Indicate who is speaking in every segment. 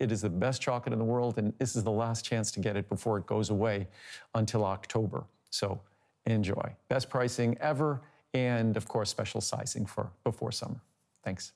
Speaker 1: It is the best chocolate in the world, and this is the last chance to get it before it goes away until October. So enjoy. Best pricing ever, and of course, special sizing for before summer. Thanks.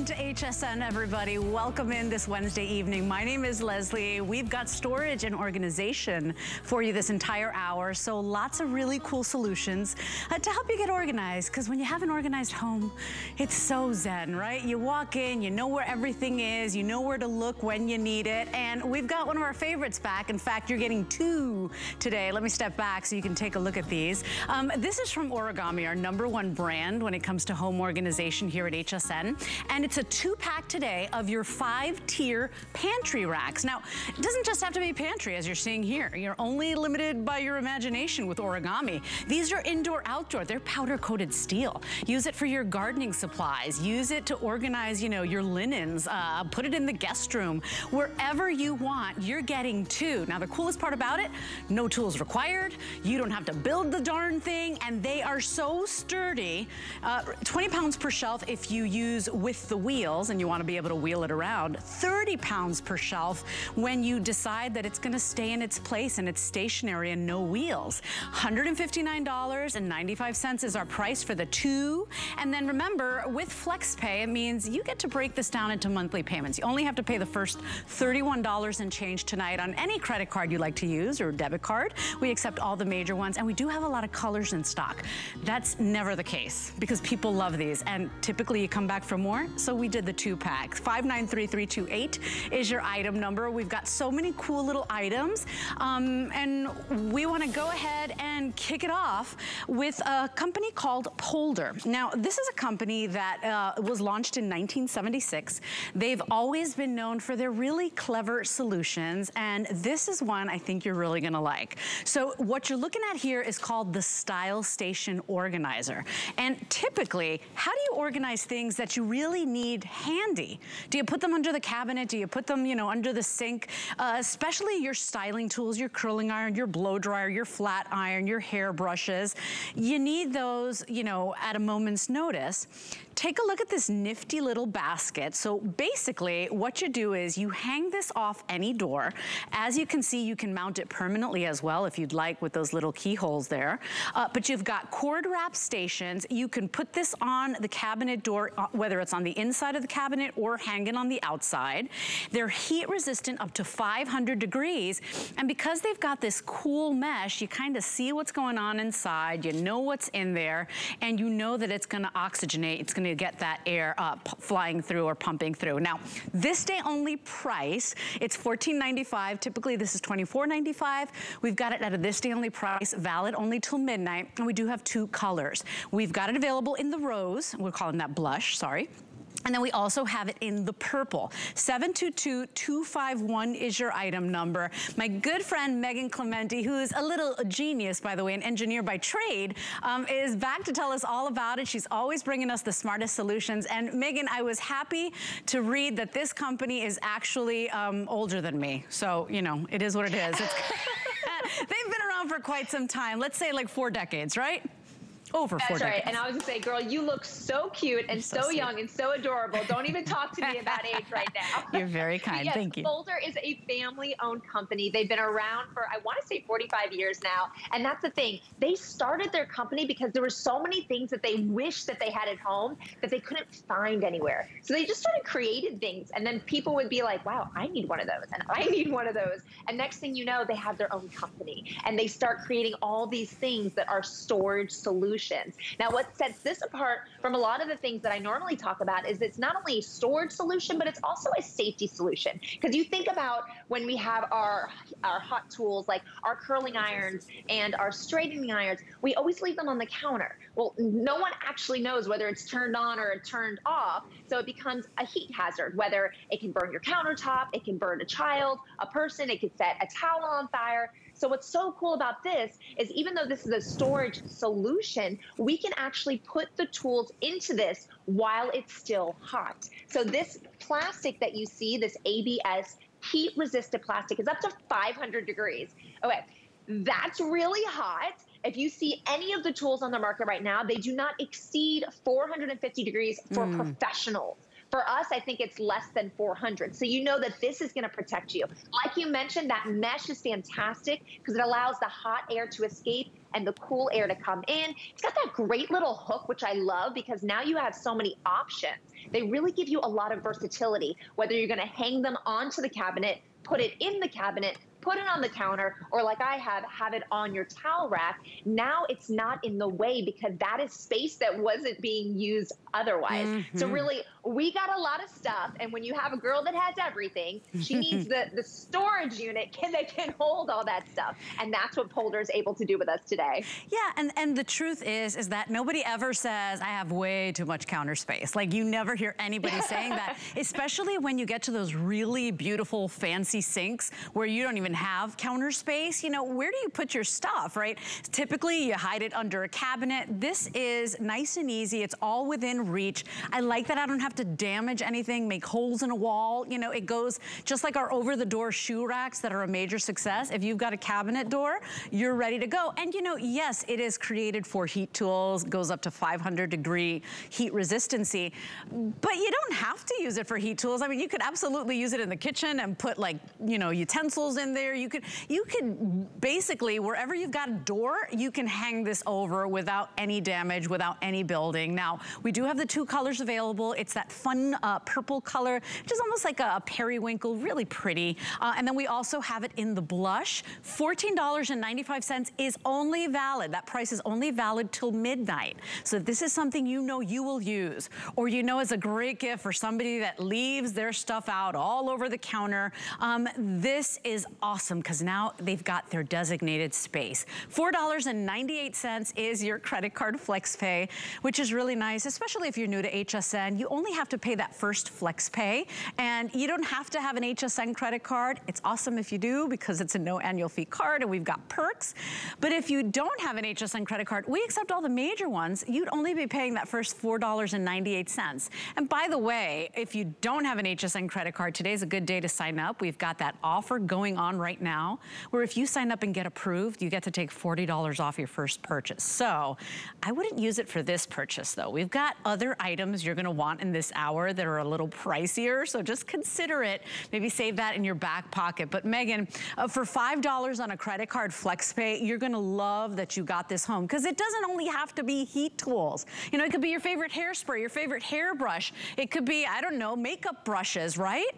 Speaker 2: Into HSN, everybody. Welcome in this Wednesday evening. My name is Lesley. We've got storage and organization for you this entire hour, so lots of really cool solutions uh, to help you get organized, because when you have an organized home, it's so zen, right? You walk in, you know where everything is, you know where to look when you need it, and we've got one of our favorites back. In fact, you're getting two today. Let me step back so you can take a look at these. Um, this is from Origami, our number one brand when it comes to home organization here at HSN, and it's a two pack today of your five tier pantry racks. Now, it doesn't just have to be pantry as you're seeing here. You're only limited by your imagination with origami. These are indoor outdoor. They're powder coated steel. Use it for your gardening supplies. Use it to organize, you know, your linens. Uh, put it in the guest room. Wherever you want, you're getting two. Now, the coolest part about it, no tools required. You don't have to build the darn thing, and they are so sturdy. Uh, 20 pounds per shelf if you use with the wheels and you want to be able to wheel it around. 30 pounds per shelf when you decide that it's going to stay in its place and it's stationary and no wheels. $159.95 is our price for the two. And then remember, with FlexPay, it means you get to break this down into monthly payments. You only have to pay the first $31 and change tonight on any credit card you like to use or debit card. We accept all the major ones and we do have a lot of colors in stock. That's never the case because people love these and typically you come back for more. So so we did the two pack. 593328 is your item number. We've got so many cool little items. Um, and we wanna go ahead and kick it off with a company called Polder. Now, this is a company that uh, was launched in 1976. They've always been known for their really clever solutions. And this is one I think you're really gonna like. So what you're looking at here is called the Style Station Organizer. And typically, how do you organize things that you really need need handy? Do you put them under the cabinet? Do you put them, you know, under the sink? Uh, especially your styling tools, your curling iron, your blow dryer, your flat iron, your hair brushes. You need those, you know, at a moment's notice take a look at this nifty little basket. So basically what you do is you hang this off any door. As you can see, you can mount it permanently as well if you'd like with those little keyholes there. Uh, but you've got cord wrap stations. You can put this on the cabinet door, uh, whether it's on the inside of the cabinet or hanging on the outside. They're heat resistant up to 500 degrees. And because they've got this cool mesh, you kind of see what's going on inside. You know what's in there and you know that it's gonna oxygenate. It's gonna to get that air flying through or pumping through. Now, this day only price, it's $14.95. Typically, this is $24.95. We've got it at a this day only price, valid only till midnight, and we do have two colors. We've got it available in the rose, we're calling that blush, sorry. And then we also have it in the purple. 722-251 is your item number. My good friend Megan Clementi, who is a little genius, by the way, an engineer by trade, um, is back to tell us all about it. She's always bringing us the smartest solutions. And Megan, I was happy to read that this company is actually um, older than me. So, you know, it is what it is. They've been around for quite some time. Let's say like four decades, right? Over
Speaker 3: That's right. And I was gonna say, girl, you look so cute and so, so young and so adorable. Don't even talk to me about age right now.
Speaker 2: You're very kind.
Speaker 3: yes,
Speaker 2: Thank you.
Speaker 3: Polder is a family-owned company. They've been around for I want to say 45 years now. And that's the thing. They started their company because there were so many things that they wished that they had at home that they couldn't find anywhere. So they just started creating things, and then people would be like, "Wow, I need one of those," and I need one of those. And next thing you know, they have their own company, and they start creating all these things that are storage solutions. Now, what sets this apart from a lot of the things that I normally talk about is it's not only a storage solution, but it's also a safety solution. Because you think about when we have our, our hot tools, like our curling irons and our straightening irons, we always leave them on the counter. Well, no one actually knows whether it's turned on or turned off, so it becomes a heat hazard, whether it can burn your countertop, it can burn a child, a person, it could set a towel on fire. So what's so cool about this is even though this is a storage solution, we can actually put the tools into this while it's still hot. So this plastic that you see, this ABS heat resistant plastic is up to 500 degrees. Okay, that's really hot If you see any of the tools on the market right now, they do not exceed 450 degrees for mm. professionals. For us, I think it's less than 400. So you know that this is going to protect you. Like you mentioned, that mesh is fantastic because it allows the hot air to escape and the cool air to come in. It's got that great little hook, which I love because now you have so many options. They really give you a lot of versatility, whether you're going to hang them onto the cabinet, put it in the cabinet, put it on the counter, or like I have, have it on your towel rack. Now it's not in the way because that is space that wasn't being used otherwise. Mm-hmm. So really, we got a lot of stuff. And when you have a girl that has everything, she needs the, the storage unit can, that can hold all that stuff. And that's what Polder is able to do with us today.
Speaker 2: Yeah, and, and the truth is, is that nobody ever says, I have way too much counter space. Like you never hear anybody saying that, especially when you get to those really beautiful fancy sinks where you don't even have counter space. You know, where do you put your stuff, right? Typically you hide it under a cabinet. This is nice and easy. It's all within reach. I like that I don't have to damage anything, make holes in a wall. You know, it goes just like our over-the-door shoe racks that are a major success. If you've got a cabinet door, you're ready to go. And you know, yes, it is created for heat tools, goes up to 500 degree heat resistancy, but you don't have to use it for heat tools. I mean, you could absolutely use it in the kitchen and put like, you know, utensils in there. You could, you could basically, wherever you've got a door, you can hang this over without any damage, without any building. Now, we do have the two colors available. It's that fun uh, purple color, which is almost like a, a periwinkle, really pretty. Uh, and then we also have it in the blush. $14.95 is only valid. That price is only valid till midnight. So this is something you know you will use, or you know is a great gift for somebody that leaves their stuff out all over the counter, um, this is awesome because now they've got their designated space. $4.98 is your credit card flex pay, which is really nice, especially especially if you're new to HSN, you only have to pay that first flex pay. And you don't have to have an HSN credit card. It's awesome if you do because it's a no annual fee card and we've got perks. But if you don't have an HSN credit card, we accept all the major ones. You'd only be paying that first $4.98. And by the way, if you don't have an HSN credit card, today's a good day to sign up. We've got that offer going on right now where if you sign up and get approved, you get to take $40 off your first purchase. So I wouldn't use it for this purchase though. We've got other items you're gonna want in this hour that are a little pricier, so just consider it. Maybe save that in your back pocket. But Megan, uh, for $5 on a credit card FlexPay, you're gonna love that you got this home because it doesn't only have to be heat tools. You know, it could be your favorite hairspray, your favorite hairbrush. It could be, I don't know, makeup brushes, right?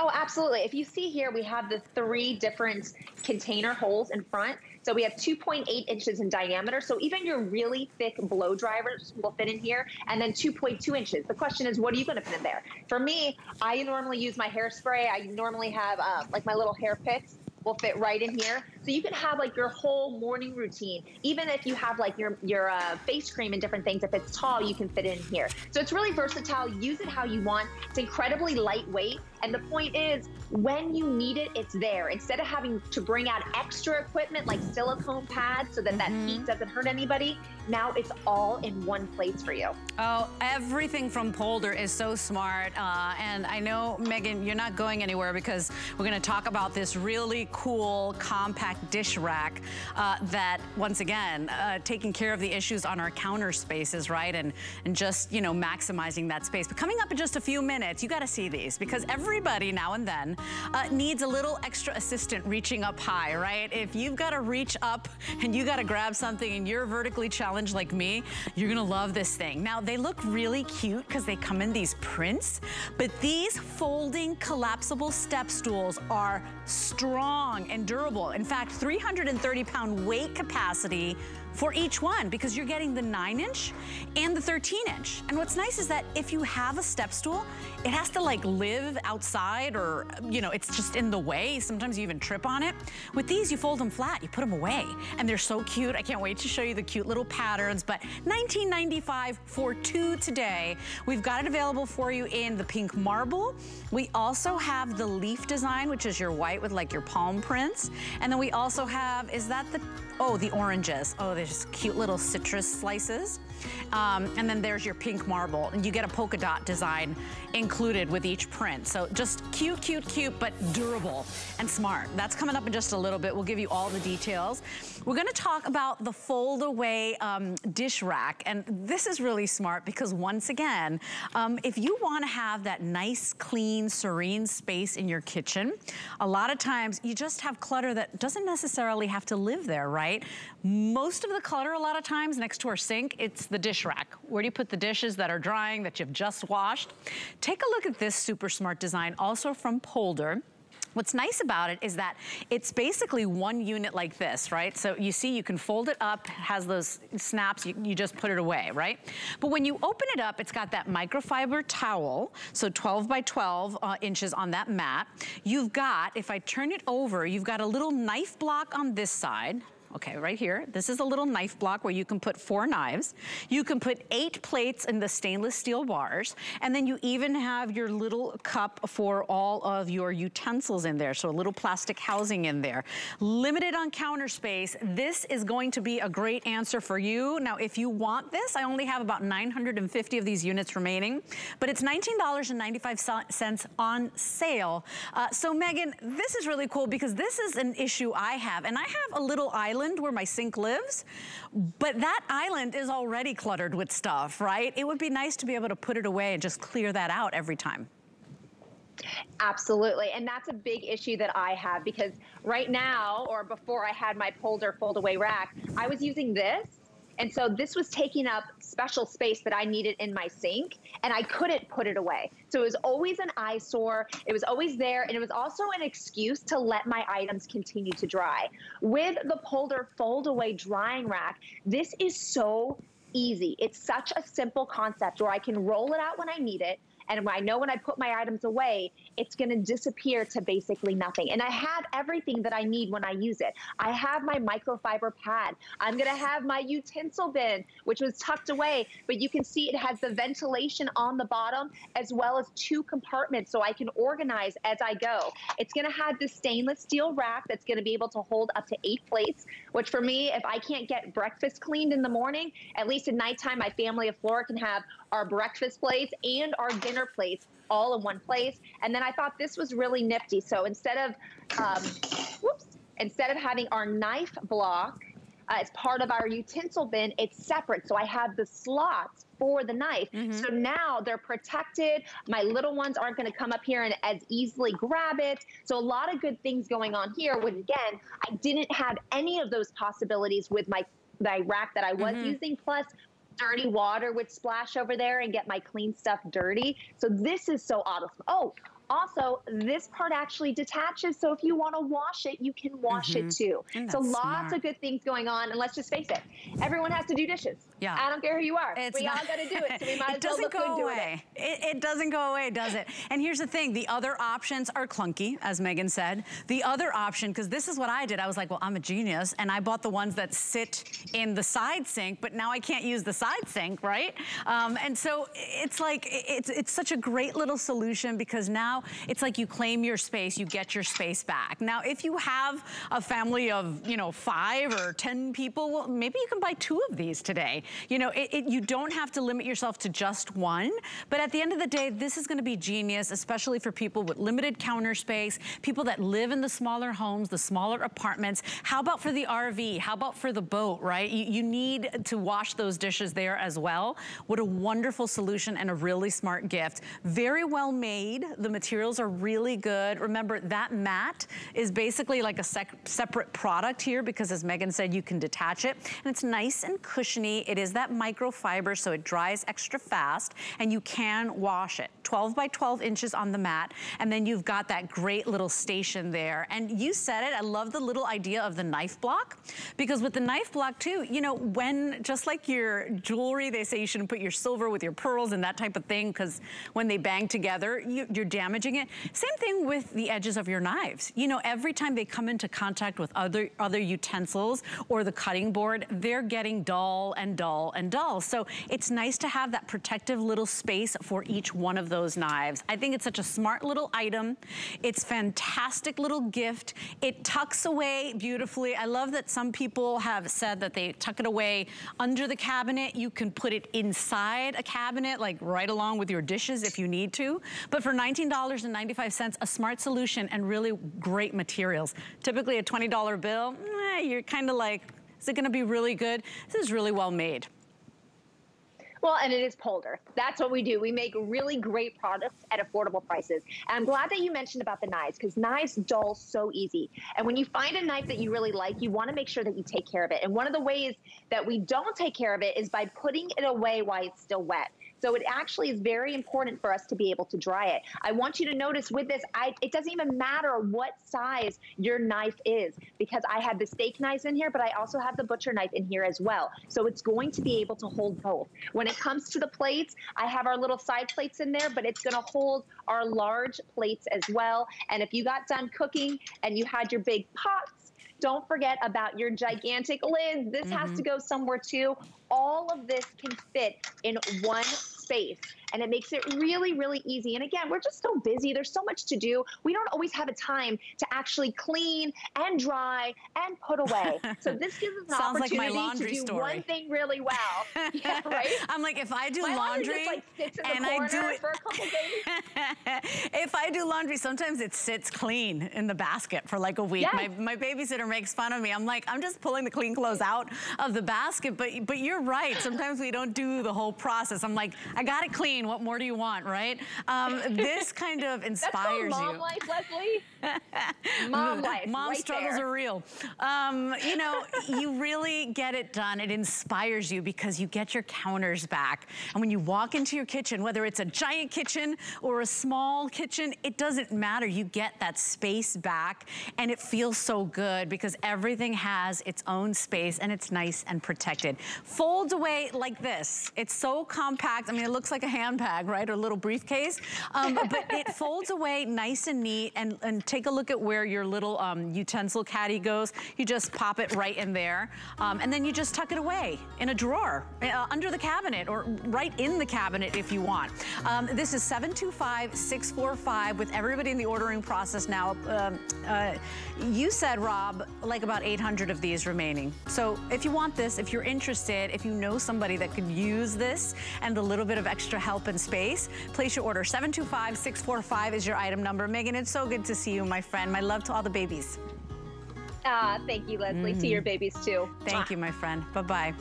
Speaker 3: Oh, absolutely. If you see here, we have the three different container holes in front. So we have 2.8 inches in diameter. So even your really thick blow dryers will fit in here and then 2.2 inches. The question is, what are you going to fit in there? For me, I normally use my hairspray. I normally have uh, like my little hair picks will fit right in here. So you can have like your whole morning routine. Even if you have like your, your uh, face cream and different things, if it's tall, you can fit in here. So it's really versatile. Use it how you want. It's incredibly lightweight. And the point is, when you need it, it's there. Instead of having to bring out extra equipment like silicone pads so that mm -hmm. that mm-hmm. heat doesn't hurt anybody, now it's all in one place for you.
Speaker 2: Oh, everything from Polder is so smart. Uh, and I know, Megan, you're not going anywhere because we're going to talk about this really cool compact dish rack uh, that, once again, uh, taking care of the issues on our counter spaces, right? And, and just, you know, maximizing that space. But coming up in just a few minutes, you got to see these because everybody now and then uh, needs a little extra assistant reaching up high, right? If you've got to reach up and you got to grab something and you're vertically challenged like me, you're to love this thing. Now, they look really cute because they come in these prints, but these folding collapsible step stools are strong and durable. In fact, 330 pound weight capacity for each one because you're getting the 9 inch and the 13 inch. And what's nice is that if you have a step stool, it has to like live outside or, you know, it's just in the way. Sometimes you even trip on it. With these, you fold them flat, you put them away. And they're so cute. I can't wait to show you the cute little patterns. But 19.95 for two today. We've got it available for you in the pink marble. We also have the leaf design, which is your white with like your palm prints. And then we also have, is that the, oh, the oranges. Oh, there's these cute little citrus slices. Um, and then there's your pink marble. And you get a polka dot design included with each print. So just cute, cute, cute, but durable and smart. That's coming up in just a little bit. We'll give you all the details. We're gonna talk about the fold away um, dish rack. And this is really smart because once again, um, if you wanna have that nice, clean, serene space in your kitchen, a lot of times you just have clutter that doesn't necessarily have to live there, right? Most of the clutter a lot of times next to our sink, it's the dish rack. Where do you put the dishes that are drying, that you've just washed? Take a look at this super smart design, also from Polder. What's nice about it is that it's basically one unit like this, right? So you see you can fold it up, has those snaps, you, you, just put it away, right? But when you open it up, it's got that microfiber towel, so 12 by 12 uh, inches on that mat. You've got, if I turn it over, you've got a little knife block on this side, okay, right here. This is a little knife block where you can put four knives. You can put eight plates in the stainless steel bars, and then you even have your little cup for all of your utensils in there, so a little plastic housing in there. Limited on counter space. This is going to be a great answer for you. Now, if you want this, I only have about 950 of these units remaining, but it's $19.95 on sale. Uh, so Megan, this is really cool because this is an issue I have, and I have a little island island where my sink lives, but that island is already cluttered with stuff, right? It would be nice to be able to put it away and just clear that out every time.
Speaker 3: Absolutely. And that's a big issue that I have because right now, or before I had my Polder fold away rack, I was using this and so this was taking up special space that I needed in my sink and I couldn't put it away. So it was always an eyesore. It was always there. And it was also an excuse to let my items continue to dry. With the Polder fold away drying rack, this is so easy. It's such a simple concept where I can roll it out when I need it. And I know when I put my items away, it's going to disappear to basically nothing. And I have everything that I need when I use it. I have my microfiber pad. I'm going to have my utensil bin, which was tucked away, but you can see it has the ventilation on the bottom as well as two compartments so I can organize as I go. It's going to have the stainless steel rack that's going to be able to hold up to eight plates, which for me, if I can't get breakfast cleaned in the morning, at least at nighttime, my family of four can have our breakfast plates and our dinner plates all in one place. And then I thought this was really nifty. So instead of, um, whoops, instead of having our knife block uh, as part of our utensil bin, it's separate. So I have the slots for the knife. Mm -hmm. So now they're protected. My little ones aren't going to come up here and as easily grab it. So a lot of good things going on here. When again, I didn't have any of those possibilities with my my rack that I was mm -hmm. using. Plus, dirty water would splash over there and get my clean stuff dirty. So this is so awesome. Oh, also, this part actually detaches, so if you want to wash it, you can wash mm -hmm. it mm-hmm. too. So lots smart. of good things going on, and let's just face it, everyone has to do dishes. Yeah. I don't care who you are. It's we not, all got to do it, so we might as well look good
Speaker 2: away.
Speaker 3: It.
Speaker 2: It, it doesn't go away, does it? And here's the thing, the other options are clunky, as Megan said. The other option, because this is what I did, I was like, well, I'm a genius, and I bought the ones that sit in the side sink, but now I can't use the side sink, right? Um, and so it's like, it's, it's such a great little solution because now it's like you claim your space, you get your space back. Now, if you have a family of, you know, five or 10 people, well, maybe you can buy two of these today. You know, it, it, you don't have to limit yourself to just one, but at the end of the day, this is gonna be genius, especially for people with limited counter space, people that live in the smaller homes, the smaller apartments. How about for the RV? How about for the boat, right? You, you need to wash those dishes there as well. What a wonderful solution and a really smart gift. Very well made. The materials are really good. Remember, that mat is basically like a separate product here because as Megan said, you can detach it. And it's nice and cushiony. It is that microfiber, so it dries extra fast. And you can wash it. 12 by 12 inches on the mat. And then you've got that great little station there. And you said it, I love the little idea of the knife block. Because with the knife block too, you know, when, just like your jewelry, they say you shouldn't put your silver with your pearls and that type of thing because when they bang together, you, you're damaging it. Same thing with the edges of your knives. You know, every time they come into contact with other, other utensils or the cutting board, they're getting dull and dull dull and dull. So it's nice to have that protective little space for each one of those knives. I think it's such a smart little item. It's fantastic little gift. It tucks away beautifully. I love that some people have said that they tuck it away under the cabinet. You can put it inside a cabinet, like right along with your dishes if you need to. But for $19.95, a smart solution and really great materials. Typically a $20 bill, eh, you're kind of like, is it gonna be really good? This is really well made.
Speaker 3: Well, and it is Polder. That's what we do. We make really great products at affordable prices. And I'm glad that you mentioned about the knives because knives dull so easy. And when you find a knife that you really like, you want to make sure that you take care of it. And one of the ways that we don't take care of it is by putting it away while it's still wet. So it actually is very important for us to be able to dry it. I want you to notice with this, I, it doesn't even matter what size your knife is because I have the steak knives in here, but I also have the butcher knife in here as well. So it's going to be able to hold both. When it comes to the plates, I have our little side plates in there, but it's gonna hold our large plates as well. And if you got done cooking and you had your big pots, don't forget about your gigantic lids. This mm -hmm. has to mm-hmm. go somewhere too all of this can fit in one space and it makes it really, really easy. And again, we're just so busy. There's so much to do. We don't always have a time to actually clean and dry and put away. So this gives us an
Speaker 2: Sounds
Speaker 3: opportunity
Speaker 2: like
Speaker 3: to do
Speaker 2: story.
Speaker 3: one thing really well. yeah, right?
Speaker 2: I'm like, if I do
Speaker 3: my
Speaker 2: laundry,
Speaker 3: laundry just, like, and I do it for a couple days.
Speaker 2: if I do laundry, sometimes it sits clean in the basket for like a week. Yes. My, my babysitter makes fun of me. I'm like, I'm just pulling the clean clothes out of the basket. But, but you're right. Sometimes we don't do the whole process. I'm like, I got it clean. What more do you want, right? Um, this kind of inspires
Speaker 3: That's mom
Speaker 2: you.
Speaker 3: life, Lesley. mom life.
Speaker 2: Mom
Speaker 3: right
Speaker 2: struggles
Speaker 3: there.
Speaker 2: are real. Um, you know, you really get it done. It inspires you because you get your counters back. And when you walk into your kitchen, whether it's a giant kitchen or a small kitchen, it doesn't matter. You get that space back and it feels so good because everything has its own space and it's nice and protected. Folds away away like this. It's so compact. I mean, it looks like a handbag, right? Or a little briefcase. Um, but it folds away nice and neat. And, and take a look at where your little um, utensil caddy goes. You just pop it right in there. Um, and then you just tuck it away in a drawer, uh, under the cabinet, or right in the cabinet if you want. Um, this is 725-645 with everybody in the ordering process now. Um, uh, you said, Rob, like about 800 of these remaining. So if you want this, if you're interested, if you know somebody that could use this and a little bit of extra help and space, place your order. 725-645 is your item number. Megan, it's so good to see you, my friend. My love to all the babies.
Speaker 3: Ah, thank you, Lesley. Mm. To your babies, too.
Speaker 2: Thank you, my friend. Bye-bye.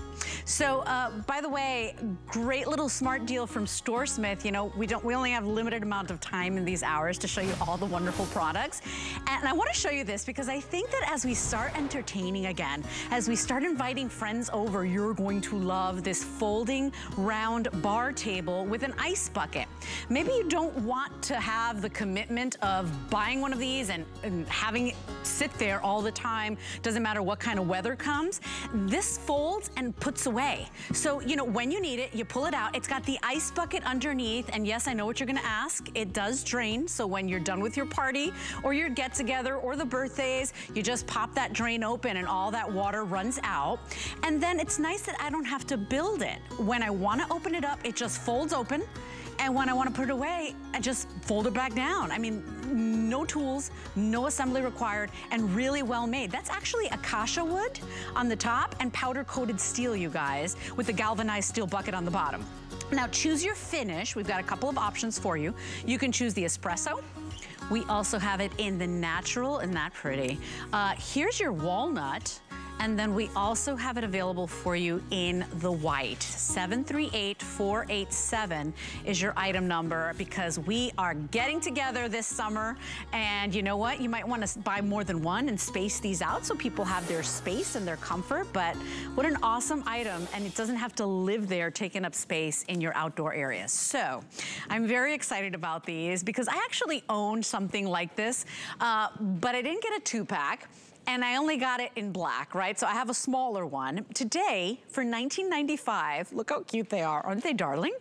Speaker 2: So, uh, by the way, great little smart deal from StoreSmith. You know, we don't, we only have limited amount of time in these hours to show you all the wonderful products. And I want to show you this because I think that as we start entertaining again, as we start inviting friends over, you're going to love this folding round bar table with an ice bucket. Maybe you don't want to have the commitment of buying one of these and, and having it sit there all the time. Doesn't matter what kind of weather comes. This folds and puts away. So, you know, when you need it, you pull it out. It's got the ice bucket underneath. And yes, I know what you're gonna ask. It does drain. So when you're done with your party or your get together or the birthdays, you just pop that drain open and all that water runs out. And then it's nice that I don't have to build it. When I wanna open it up, it just folds open. And when I want to put it away, I just fold it back down. I mean, no tools, no assembly required, and really well made. That's actually acacia wood on the top and powder coated steel, you guys, with the galvanized steel bucket on the bottom. Now choose your finish. We've got a couple of options for you. You can choose the espresso. We also have it in the natural, and that pretty? Uh, here's your walnut. And then we also have it available for you in the white. 738487 is your item number because we are getting together this summer. And you know what? You might want to buy more than one and space these out so people have their space and their comfort. But what an awesome item. And it doesn't have to live there taking up space in your outdoor areas. So I'm very excited about these because I actually owned something like this, uh, but I didn't get a two pack and I only got it in black, right? So I have a smaller one. Today, for $19.95, look how cute they are, aren't they darling?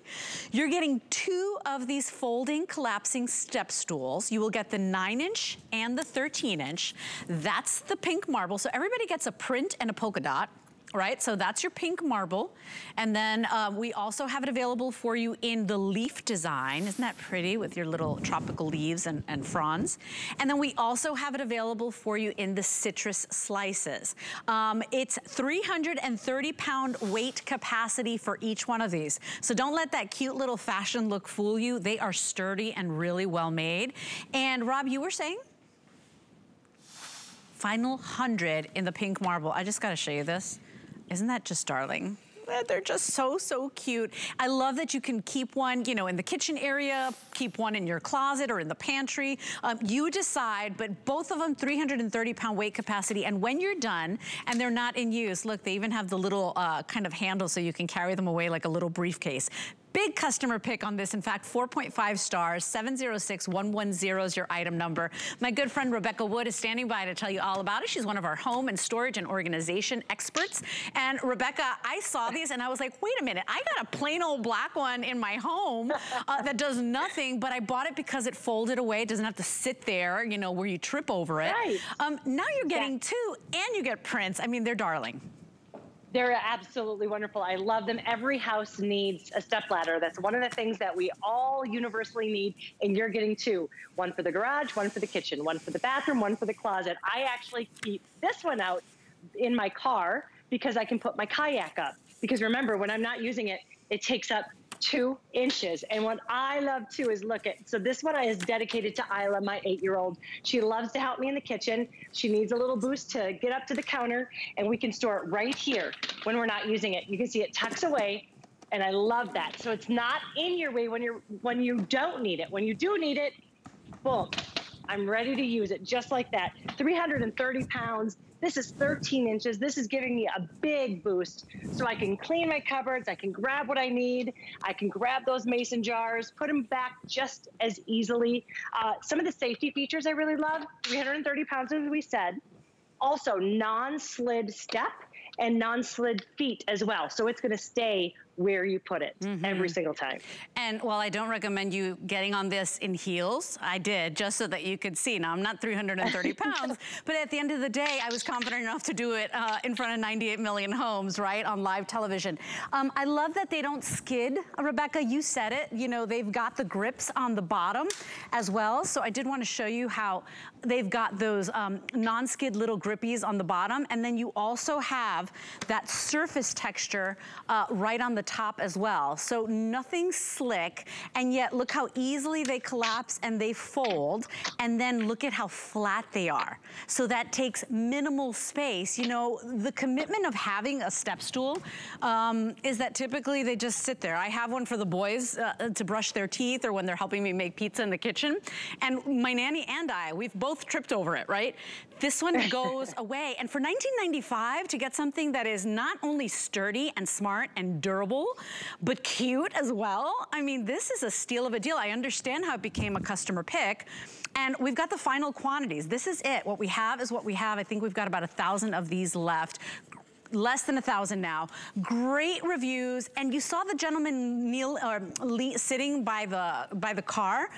Speaker 2: You're getting two of these folding, collapsing step stools. You will get the nine inch and the 13 inch. That's the pink marble. So everybody gets a print and a polka dot. Right? So that's your pink marble. And then uh, we also have it available for you in the leaf design. Isn't that pretty with your little tropical leaves and, and fronds? And then we also have it available for you in the citrus slices. Um, it's 330 pound weight capacity for each one of these. So don't let that cute little fashion look fool you. They are sturdy and really well made. And Rob, you were saying? Final 100 in the pink marble. I just gotta show you this. Isn't that just darling? They're just so, so cute. I love that you can keep one, you know, in the kitchen area, keep one in your closet or in the pantry. Um, you decide, but both of them 330 pound weight capacity. And when you're done and they're not in use, look, they even have the little uh, kind of handle so you can carry them away like a little briefcase. Big customer pick on this. In fact, 4.5 stars, 706110 is your item number. My good friend Rebekah Wood is standing by to tell you all about it. She's one of our home and storage and organization experts. And Rebekah, I saw these and I was like, wait a minute, I got a plain old black one in my home uh, that does nothing, but I bought it because it folded away. It doesn't have to sit there, you know, where you trip over it.
Speaker 4: Right.
Speaker 2: Um, now you're getting yeah. two and you get prints. I mean, they're darling.
Speaker 4: They're absolutely wonderful. I love them. Every house needs a step ladder. That's one of the things that we all universally need, and you're getting two. One for the garage, one for the kitchen, one for the bathroom, one for the closet. I actually keep this one out in my car because I can put my kayak up. Because remember, when I'm not using it, it takes up two inches. And what I love too is look at, so this one is dedicated to Isla, my eight-year-old. She loves to help me in the kitchen. She needs a little boost to get up to the counter and we can store it right here when we're not using it. You can see it tucks away and I love that. So it's not in your way when you're when you don't need it. When you do need it, boom, I'm ready to use it just like that. 330 pounds, this is 13 inches. This is giving me a big boost. So I can clean my cupboards. I can grab what I need. I can grab those mason jars, put them back just as easily. Uh, some of the safety features I really love, 330 pounds as we said. Also non-slid step and non-slid feet as well. So it's gonna stay where you put it mm -hmm. every single time.
Speaker 2: And while I don't recommend you getting on this in heels, I did just so that you could see. Now I'm not 330 pounds, but at the end of the day, I was confident enough to do it uh, in front of 98 million homes, right, on live television. Um, I love that they don't skid. Rebekah, you said it. You know, they've got the grips on the bottom as well. So I did want to show you how they've got those um, non-skid little grippies on the bottom. And then you also have that surface texture uh, right on the top as well. So nothing slick, and yet look how easily they collapse and they fold, and then look at how flat they are. So that takes minimal space. You know, the commitment of having a step stool um, is that typically they just sit there. I have one for the boys uh, to brush their teeth or when they're helping me make pizza in the kitchen. And my nanny and I, we've both tripped over it, right? This one goes away. And for 1995, to get something that is not only sturdy and smart and durable, but cute as well, I mean, this is a steal of a deal. I understand how it became a customer pick. And we've got the final quantities. This is it. What we have is what we have. I think we've got about a thousand of these left less than a thousand now. Great reviews, and you saw the gentleman kneel or sitting by the by the car.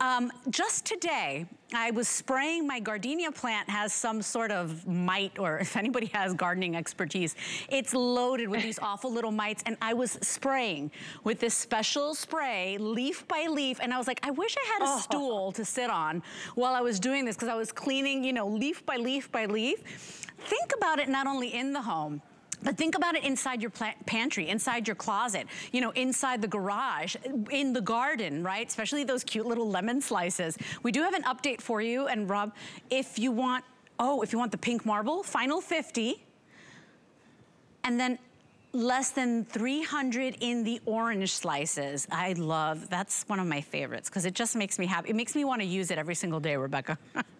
Speaker 2: Um, just today, I was spraying my gardenia plant has some sort of mite, or if anybody has gardening expertise, it's loaded with these awful little mites, and I was spraying with this special spray, leaf by leaf, and I was like, I wish I had a oh. stool to sit on while I was doing this, because I was cleaning, you know, leaf by leaf by leaf. Think about it not only in the home, but think about it inside your pantry, inside your closet, you know, inside the garage, in the garden, right? Especially those cute little lemon slices. We do have an update for you. And Rob, if you want, oh, if you want the pink marble, final 50. And then less than 300 in the orange slices. I love, that's one of my favorites because it just makes me happy. It makes me want to use it every single day, Rebekah.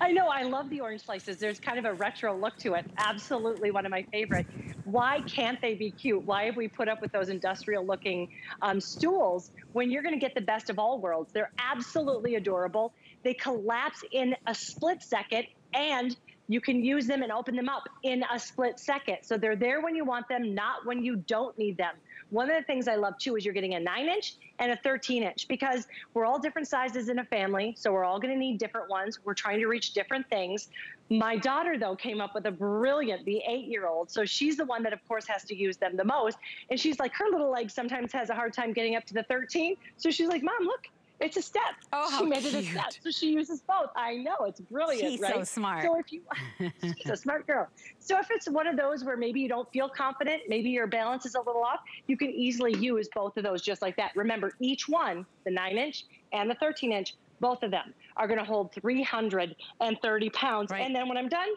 Speaker 4: I know, I love the orange slices. There's kind of a retro look to it. Absolutely one of my favorite. Why can't they be cute? Why have we put up with those industrial looking um, stools when you're gonna get the best of all worlds? They're absolutely adorable. They collapse in a split second and you can use them and open them up in a split second. So they're there when you want them, not when you don't need them. One of the things I love too is you're getting a nine inch and a 13 inch because we're all different sizes in a family. So we're all gonna need different ones. We're trying to reach different things. My daughter though came up with a brilliant, the eight year old. So she's the one that of course has to use them the most. And she's like, her little leg sometimes has a hard time getting up to the 13. So she's like, mom, look, it's a step.
Speaker 2: Oh,
Speaker 4: she made cute. it a step. So she uses both. I know, it's brilliant,
Speaker 2: She's
Speaker 4: right?
Speaker 2: so smart.
Speaker 4: So if you, she's a smart girl. So if it's one of those where maybe you don't feel confident, maybe your balance is a little off, you can easily use both of those just like that. Remember, each one, the nine inch and the 13 inch, both of them are gonna hold 330 pounds.
Speaker 2: Right.
Speaker 4: And then when I'm done,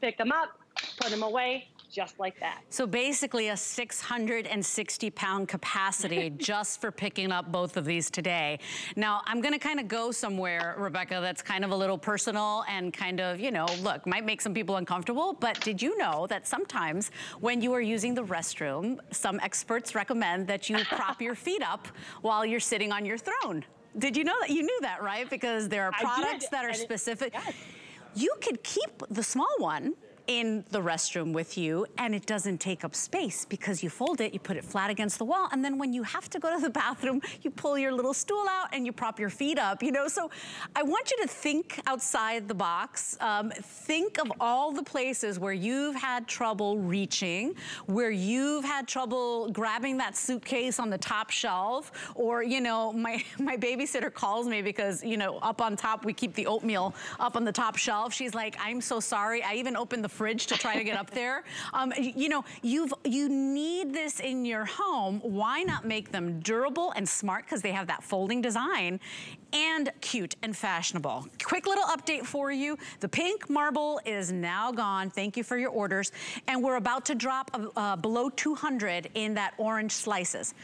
Speaker 4: pick them up, put them away, just like that.
Speaker 2: So basically a 660 pound capacity just for picking up both of these today. Now I'm gonna kind of go somewhere, Rebekah, that's kind of a little personal and kind of, you know, look, might make some people uncomfortable, but did you know that sometimes when you are using the restroom, some experts recommend that you prop your feet up while you're sitting on your throne? Did you know that? You knew that, right? Because there are products that are specific.
Speaker 4: Yes.
Speaker 2: You could keep the small one in the restroom with you and it doesn't take up space because you fold it, you put it flat against the wall, and then when you have to go to the bathroom, you pull your little stool out and you prop your feet up, you know? So I want you to think outside the box. Um, think of all the places where you've had trouble reaching, where you've had trouble grabbing that suitcase on the top shelf, or, you know, my, my babysitter calls me because, you know, up on top, we keep the oatmeal up on the top shelf. She's like, I'm so sorry. I even opened the fridge to try to get up there. Um, you know, you've you need this in your home. Why not make them durable and smart because they have that folding design and cute and fashionable. Quick little update for you. The pink marble is now gone. Thank you for your orders. And we're about to drop uh, below 200 in that orange slices.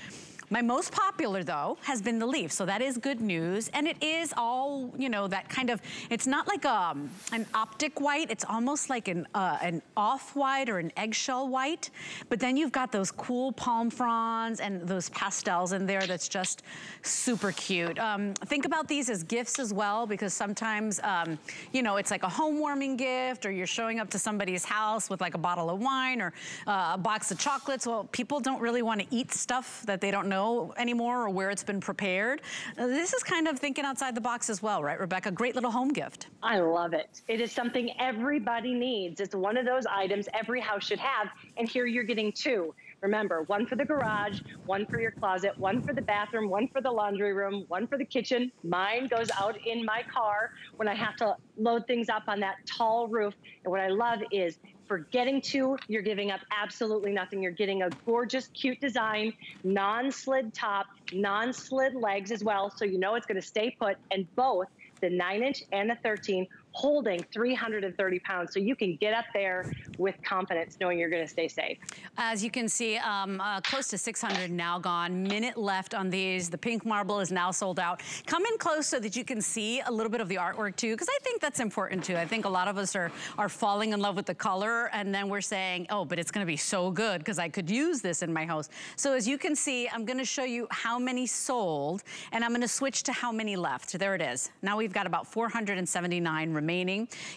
Speaker 2: My most popular though has been the leaf, so that is good news. And it is all, you know, that kind of, it's not like um, an optic white, it's almost like an, uh, an off-white or an eggshell white. But then you've got those cool palm fronds and those pastels in there that's just super cute. Um, think about these as gifts as well because sometimes, um, you know, it's like a home warming gift or you're showing up to somebody's house with like a bottle of wine or uh, a box of chocolates. Well, people don't really want to eat stuff that they don't know know anymore or where it's been prepared. Uh, this is kind of thinking outside the box as well, right, Rebekah? Great little home gift.
Speaker 4: I love it. It is something everybody needs. It's one of those items every house should have. And here you're getting two. Remember, one for the garage, one for your closet, one for the bathroom, one for the laundry room, one for the kitchen. Mine goes out in my car when I have to load things up on that tall roof. And what I love is for getting two, you're giving up absolutely nothing. You're getting a gorgeous, cute design, non-slid top, non-slid legs as well. So you know it's gonna stay put and both the nine inch and the 13 holding 330 pounds. So you can get up there with confidence knowing you're gonna stay safe.
Speaker 2: As you can see, um, uh, close to 600 now gone. Minute left on these. The pink marble is now sold out. Come in close so that you can see a little bit of the artwork too, because I think that's important too. I think a lot of us are, are falling in love with the color and then we're saying, oh, but it's gonna be so good because I could use this in my house. So as you can see, I'm gonna show you how many sold and I'm gonna switch to how many left. There it is. Now we've got about 479 remaining.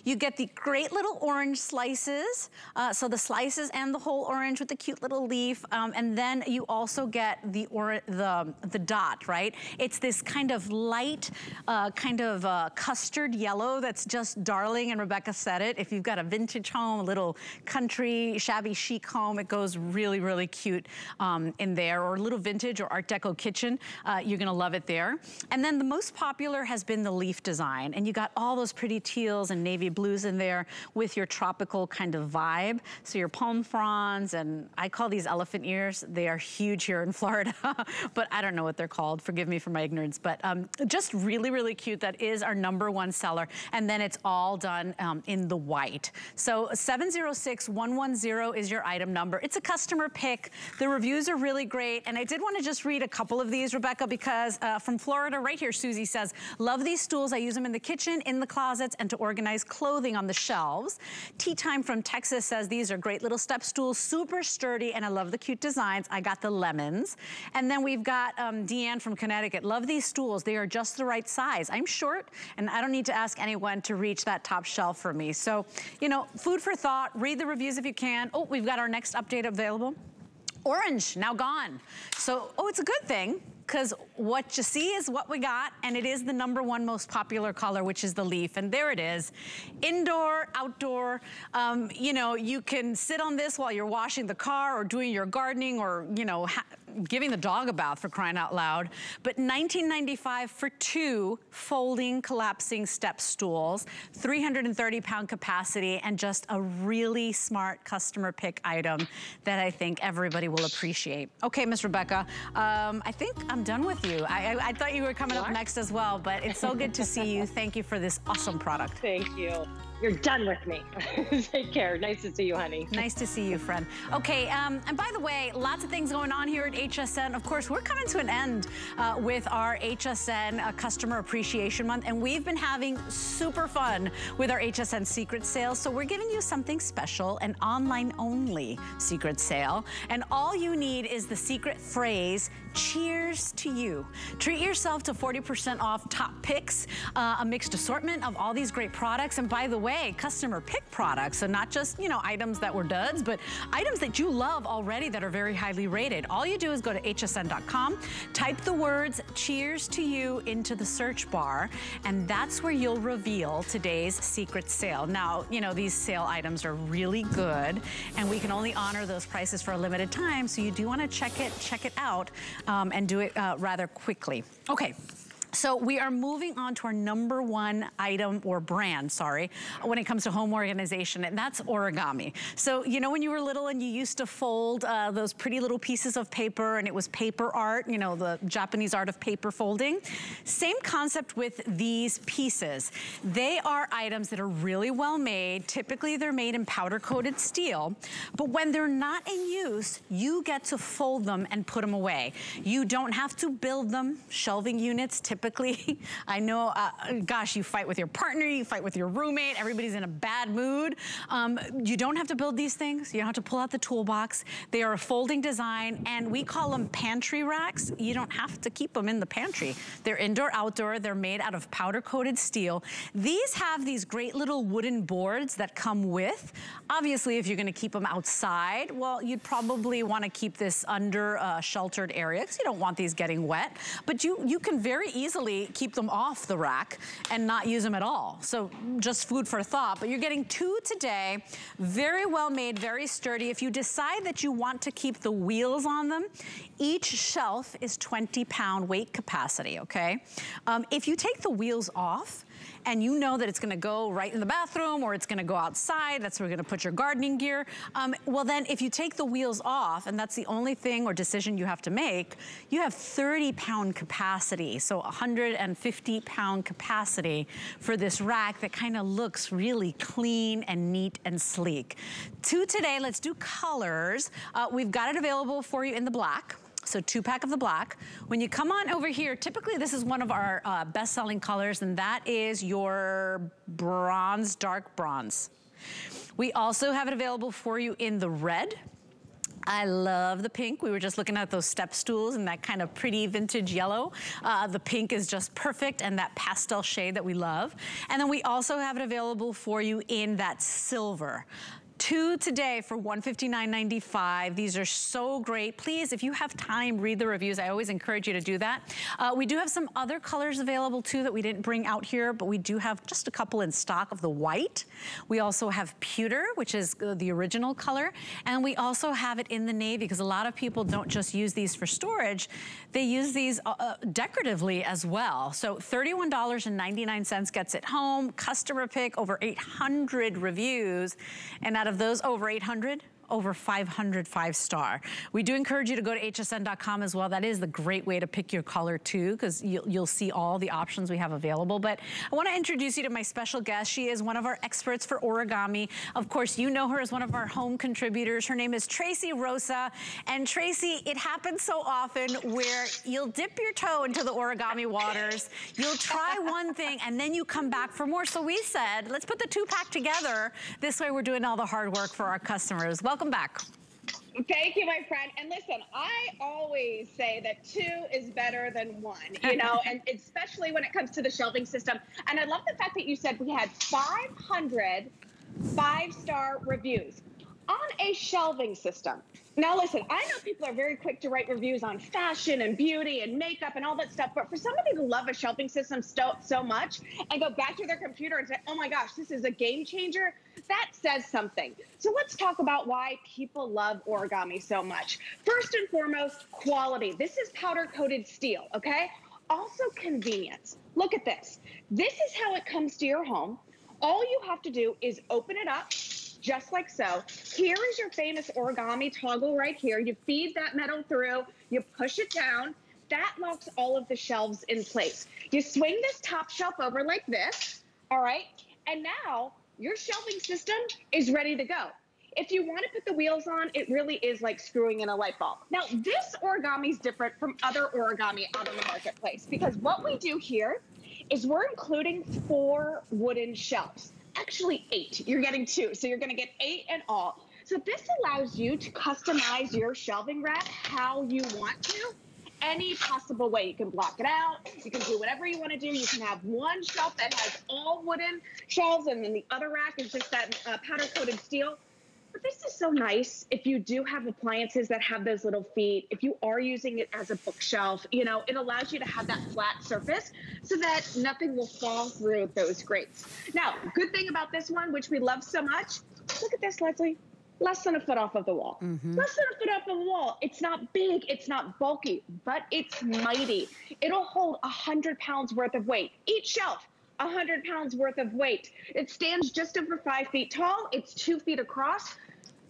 Speaker 2: You get the great little orange slices. Uh, so the slices and the whole orange with the cute little leaf. Um, and then you also get the, or the, the dot, right? It's this kind of light, uh, kind of uh, custard yellow that's just darling. And Rebekah said it. If you've got a vintage home, a little country, shabby chic home, it goes really, really cute um, in there. Or a little vintage or Art Deco kitchen, uh, you're gonna love it there. And then the most popular has been the leaf design. And you got all those pretty teals and navy blues in there with your tropical kind of vibe. So your palm fronds, and I call these elephant ears. They are huge here in Florida, but I don't know what they're called. Forgive me for my ignorance, but um, just really, really cute. That is our number one seller. And then it's all done um, in the white. So 706-110 is your item number. It's a customer pick. The reviews are really great. And I did want to just read a couple of these, Rebekah, because uh, from Florida, right here, Susie says, love these stools. I use them in the kitchen, in the closets, and and to organize clothing on the shelves. Tea Time from Texas says these are great little step stools, super sturdy, and I love the cute designs. I got the lemons. And then we've got um, Deanne from Connecticut. Love these stools. They are just the right size. I'm short, and I don't need to ask anyone to reach that top shelf for me. So, you know, food for thought. Read the reviews if you can. Oh, we've got our next update available. Orange, now gone. So, oh, it's a good thing because what you see is what we got, and it is the number one most popular color, which is the leaf, and there it is. Indoor, outdoor, um, you know, you can sit on this while you're washing the car or doing your gardening or, you know, giving the dog a bath for crying out loud. But 1995 for two folding, collapsing step stools, 330 pound capacity, and just a really smart customer pick item that I think everybody will appreciate. Okay, Miss Rebekah, um, I think I'm done with you. I, I, I thought you were coming up next as well, but it's so good to see you. Thank you for this awesome product.
Speaker 4: Thank you. You're done with me. Take care. Nice to see you, honey.
Speaker 2: Nice to see you, friend. Okay, um, and by the way, lots of things going on here at HSN. Of course, we're coming to an end uh, with our HSN uh, Customer Appreciation Month, and we've been having super fun with our HSN Secret Sale. So we're giving you something special, an online-only secret sale. And all you need is the secret phrase, cheers to you. Treat yourself to 40% off top picks, uh, a mixed assortment of all these great products. And by the way, way, customer pick products. So not just, you know, items that were duds, but items that you love already that are very highly rated. All you do is go to hsn.com, type the words cheers to you into the search bar, and that's where you'll reveal today's secret sale. Now, you know, these sale items are really good, and we can only honor those prices for a limited time, so you do want to check it, check it out, um, and do it uh, rather quickly. Okay. So we are moving on to our number one item or brand, sorry, when it comes to home organization, and that's origami. So, you know, when you were little and you used to fold uh, those pretty little pieces of paper and it was paper art, you know, the Japanese art of paper folding. Same concept with these pieces. They are items that are really well made. Typically, they're made in powder coated steel, but when they're not in use, you get to fold them and put them away. You don't have to build them. Shelving units typically typically. I know, uh, gosh, you fight with your partner, you fight with your roommate, everybody's in a bad mood. Um, you don't have to build these things. You don't have to pull out the toolbox. They are a folding design, and we call them pantry racks. You don't have to keep them in the pantry. They're indoor, outdoor. They're made out of powder-coated steel. These have these great little wooden boards that come with. Obviously, if you're gonna keep them outside, well, you'd probably wanna keep this under a sheltered area because you don't want these getting wet. But you, you can very easily easily keep them off the rack and not use them at all. So just food for thought, but you're getting two today, very well made, very sturdy. If you decide that you want to keep the wheels on them, each shelf is 20 pound weight capacity, okay? Um, if you take the wheels off, and you know that it's gonna go right in the bathroom or it's gonna go outside, that's where you're gonna put your gardening gear, um, well then if you take the wheels off, and that's the only thing or decision you have to make, you have 30 pound capacity, so 150 pound capacity for this rack that kind of looks really clean and neat and sleek. Two today, let's do colors. Uh, we've got it available for you in the black. So two pack of the black. When you come on over here, typically this is one of our uh, best-selling colors, and that is your bronze, dark bronze. We also have it available for you in the red. I love the pink. We were just looking at those step stools and that kind of pretty vintage yellow. Uh, the pink is just perfect and that pastel shade that we love. And then we also have it available for you in that silver. Two today for $159.95. These are so great. Please, if you have time, read the reviews. I always encourage you to do that. Uh, we do have some other colors available too that we didn't bring out here, but we do have just a couple in stock of the white. We also have pewter, which is uh, the original color. And we also have it in the navy because a lot of people don't just use these for storage. They use these uh, uh decoratively as well. So $31.99 gets it home. Customer pick over 800 reviews. And out of those over 800, over 500 five star. We do encourage you to go to hsn.com as well. That is the great way to pick your color too, because you'll, you'll see all the options we have available. But I want to introduce you to my special guest. She is one of our experts for origami. Of course, you know her as one of our home contributors. Her name is Tracy Rosa. And Tracy, it happens so often where you'll dip your toe into the origami waters, you'll try one thing, and then you come back for more. So we said, let's put the two pack together. This way we're doing all the hard work for our customers. Welcome back.
Speaker 5: Thank you, my friend. And listen, I always say that two is better than one, you know, and especially when it comes to the shelving system. And I love the fact that you said we had 500 five star reviews on a shelving system. Now, listen, I know people are very quick to write reviews on fashion and beauty and makeup and all that stuff, but for somebody to love a shelving system so, so much and go back to their computer and say, oh my gosh, this is a game changer, that says something. So let's talk about why people love origami so much. First and foremost, quality. This is powder coated steel, okay? Also, convenience. Look at this. This is how it comes to your home. All you have to do is open it up just like so. Here is your famous origami toggle right here. You feed that metal through, you push it down. That locks all of the shelves in place. You swing this top shelf over like this, all right? And now your shelving system is ready to go. If you want to put the wheels on, it really is like screwing in a light bulb. Now, this origami is different from other origami out in the marketplace because what we do here is we're including four wooden shelves actually eight. You're getting two. So you're going to get eight in all. So this allows you to customize your shelving rack how you want to any possible way. You can block it out. You can do whatever you want to do. You can have one shelf that has all wooden shelves, and then the other rack is just that uh, powder coated steel. This is so nice if you do have appliances that have those little feet, if you are using it as a bookshelf, you know, it allows you to have that flat surface so that nothing will fall through those grates. Now, good thing about this one, which we love so much, look at this, Lesley less than a foot off of the wall. Mm-hmm. Less than a foot off of the wall. It's not big, it's not bulky, but it's mighty. It'll hold a hundred pounds worth of weight. Each shelf, a hundred pounds worth of weight. It stands just over five feet tall. It's two feet across.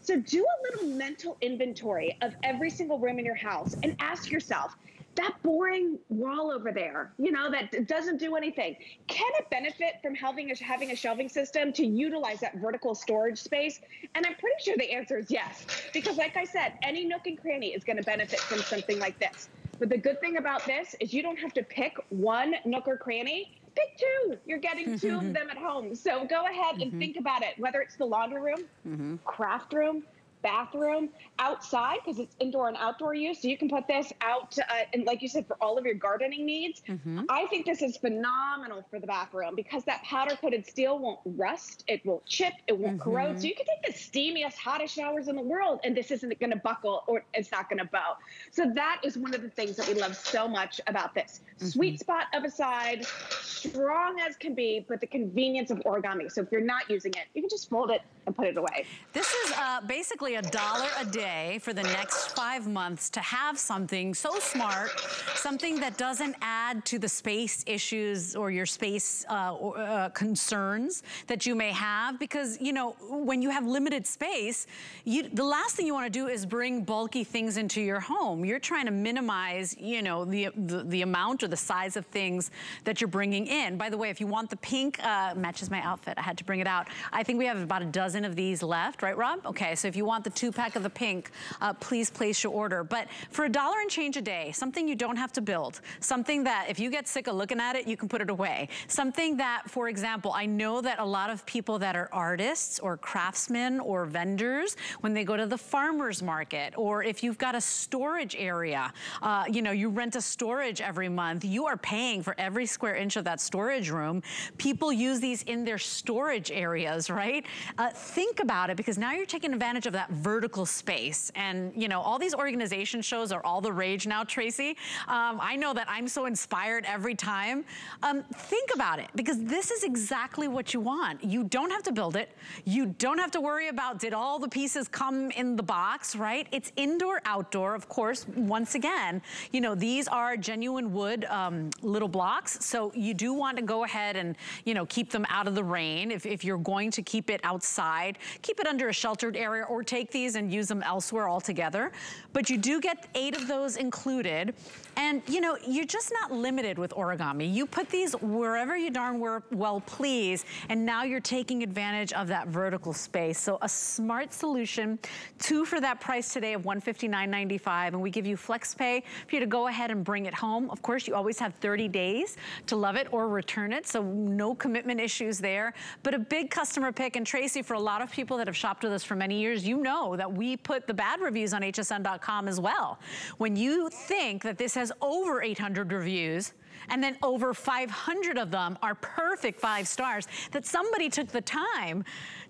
Speaker 5: So do a little mental inventory of every single room in your house and ask yourself, that boring wall over there, you know, that doesn't do anything. Can it benefit from having a, having a shelving system to utilize that vertical storage space? And I'm pretty sure the answer is yes, because like I said, any nook and cranny is going to benefit from something like this. But the good thing about this is you don't have to pick one nook or cranny pick two. You're getting two of them at home. So go ahead and mm-hmm. think about it, whether it's the laundry room, mm-hmm. craft room, bathroom outside because it's indoor and outdoor use. So you can put this out, uh, and like you said, for all of your gardening needs. Mm-hmm. I think this is phenomenal for the bathroom because that powder coated steel won't rust, it won't chip, it won't mm-hmm. corrode. So you can take the steamiest, hottest showers in the world, and this isn't going to buckle or it's not going to bow. So that is one of the things that we love so much about this. Mm-hmm. Sweet spot of a side, strong as can be, but the convenience of origami. So if you're not using it, you can just fold it and put it away.
Speaker 2: This is uh, basically a dollar a day for the next five months to have something so smart, something that doesn't add to the space issues or your space uh, or, uh, concerns that you may have. Because, you know, when you have limited space, you, the last thing you want to do is bring bulky things into your home. You're trying to minimize, you know, the, the, the amount or the size of things that you're bringing in. By the way, if you want the pink, uh, matches my outfit, I had to bring it out. I think we have about a dozen dozen of these left, right, Rob? Okay, so if you want the two pack of the pink, uh, please place your order. But for a dollar and change a day, something you don't have to build, something that if you get sick of looking at it, you can put it away. Something that, for example, I know that a lot of people that are artists or craftsmen or vendors, when they go to the farmer's market, or if you've got a storage area, uh, you know, you rent a storage every month, you are paying for every square inch of that storage room. People use these in their storage areas, right? Uh, think about it because now you're taking advantage of that vertical space. And, you know, all these organization shows are all the rage now, Tracy. Um, I know that I'm so inspired every time. Um, think about it because this is exactly what you want. You don't have to build it. You don't have to worry about did all the pieces come in the box, right? It's indoor, outdoor, of course, once again, you know, these are genuine wood um, little blocks. So you do want to go ahead and, you know, keep them out of the rain if, if you're going to keep it outside inside, keep it under a sheltered area or take these and use them elsewhere altogether. But you do get eight of those included. And you know, you're just not limited with origami. You put these wherever you darn well please, and now you're taking advantage of that vertical space. So a smart solution, two for that price today of $159.95, and we give you flex pay for you to go ahead and bring it home. Of course, you always have 30 days to love it or return it, so no commitment issues there. But a big customer pick, and Tracy, for a lot of people that have shopped with us for many years, you know that we put the bad reviews on hsn.com as well. When you think that this has over 800 reviews, and then over 500 of them are perfect five stars, that somebody took the time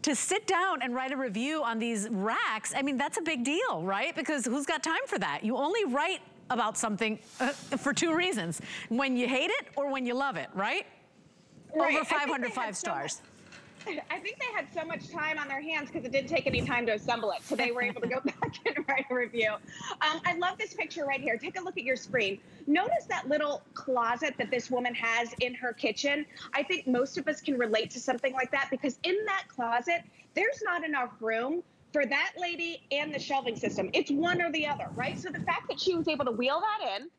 Speaker 2: to sit down and write a review on these racks, I mean, that's a big deal, right? Because who's got time for that? You only write about something uh, for two reasons. When you hate it or when you love it, right? right. Over 500 five stars. So
Speaker 5: I think they had so much time on their hands because it didn't take any time to assemble it. So they were able to go back and write a review. Um, I love this picture right here. Take a look at your screen. Notice that little closet that this woman has in her kitchen. I think most of us can relate to something like that because in that closet, there's not enough room for that lady and the shelving system. It's one or the other, right? So the fact that she was able to wheel that in,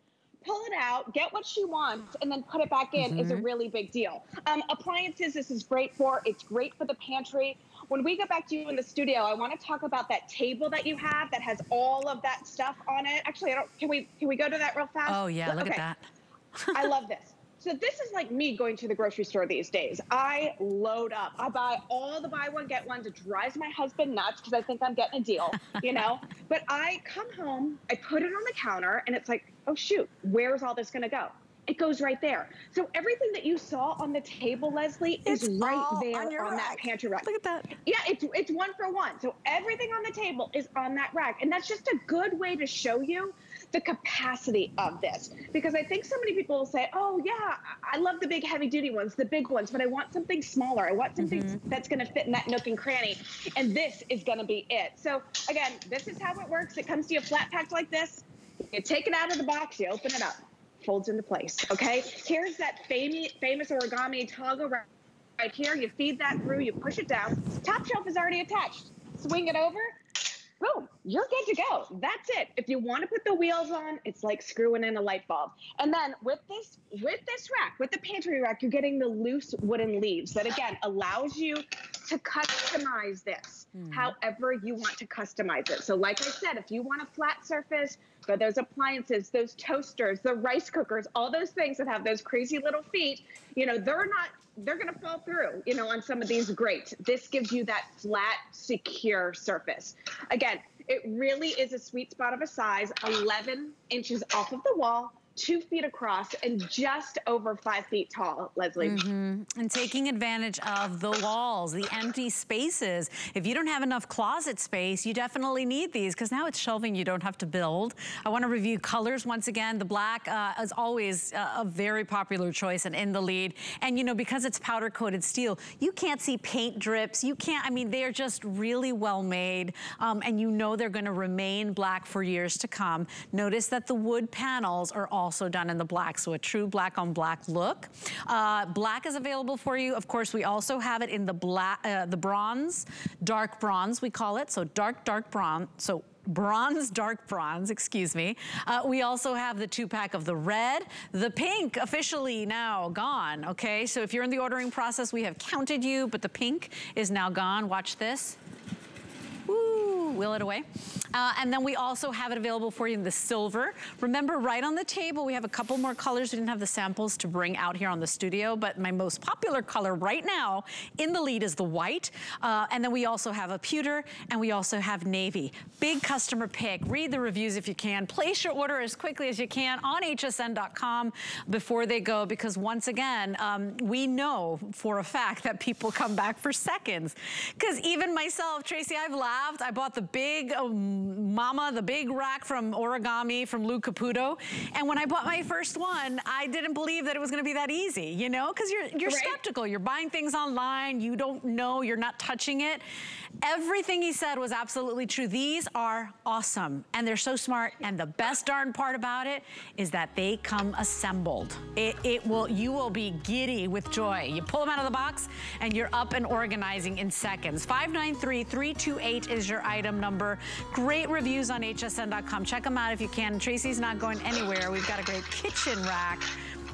Speaker 5: pull it out, get what she wants, and then put it back in mm-hmm. is a mm-hmm. really big deal. Um, appliances, this is great for. It's great for the pantry. When we get back to you in the studio, I want to talk about that table that you have that has all of that stuff on it. Actually, I don't. Can we can we go to that real fast?
Speaker 2: Oh yeah, look
Speaker 5: okay.
Speaker 2: at that.
Speaker 5: I love this. So this is like me going to the grocery store these days. I load up. I buy all the buy one get ones. It drives my husband nuts because I think I'm getting a deal, you know. but I come home, I put it on the counter, and it's like, oh shoot, where's all this going to go? It goes right there. So everything that you saw on the table, Lesley,
Speaker 2: it's
Speaker 5: is right there
Speaker 2: on,
Speaker 5: on that pantry rack.
Speaker 2: Look at that.
Speaker 5: Yeah, it's it's one for one. So everything on the table is on that rack, and that's just a good way to show you the capacity of this. Because I think so many people will say, oh, yeah, I love the big heavy duty ones, the big ones, but I want something smaller. I want something mm-hmm. that's going to fit in that nook and cranny. And this is going to be it. So, again, this is how it works. It comes to you flat packed like this. You take it out of the box, you open it up, folds into place. Okay. Here's that famous, famous origami toggle right, right here. You feed that through, you push it down. Top shelf is already attached. Swing it over, boom, you're good to go. That's it. If you want to put the wheels on, it's like screwing in a light bulb. And then with this, with this rack, with the pantry rack, you're getting the loose wooden leaves that again allows you to customize this mm. however you want to customize it. So like I said, if you want a flat surface, those appliances, those toasters, the rice cookers, all those things that have those crazy little feet, you know, they're not they're going to fall through, you know, on some of these grates. This gives you that flat, secure surface. Again, it really is a sweet spot of a size, 11 inches off of the wall, two feet across and just over five feet tall, Lesley. Mm
Speaker 2: -hmm. And taking advantage of the walls, the empty spaces. If you don't have enough closet space, you definitely need these because now it's shelving you don't have to build. I want to review colors once again. The black uh, is always uh, a very popular choice and in the lead. And you know, because it's powder coated steel, you can't see paint drips. You can't, I mean, they're just really well made. Um, and you know they're going to remain black for years to come. Notice that the wood panels are all also done in the black, so a true black on black look. Uh, black is available for you. Of course, we also have it in the black, uh, the bronze, dark bronze we call it. So dark, dark bronze. So bronze, dark bronze, excuse me. Uh, we also have the two pack of the red, the pink officially now gone, okay? So if you're in the ordering process, we have counted you, but the pink is now gone. Watch this. Woo, wheel it away. Uh, and then we also have it available for you in the silver. Remember, right on the table, we have a couple more colors. We didn't have the samples to bring out here on the studio, but my most popular color right now in the lead is the white. Uh, and then we also have a pewter, and we also have navy. Big customer pick. Read the reviews if you can. Place your order as quickly as you can on hsn.com before they go, because once again, um, we know for a fact that people come back for seconds. Because even myself, Tracy, I've laughed. I bought the big um, mama, the big rack from Origami from Lou Caputo. And when I bought my first one, I didn't believe that it was gonna be that easy, you know? Because you're, you're right. skeptical. You're buying things online, you don't know, you're not touching it. Everything he said was absolutely true. These are awesome and they're so smart. And the best darn part about it is that they come assembled. It, it will, you will be giddy with joy. You pull them out of the box and you're up and organizing in seconds. 593-328 is your item number. Great reviews on hsn.com. Check them out if you can. Tracy's not going anywhere. We've got a great kitchen rack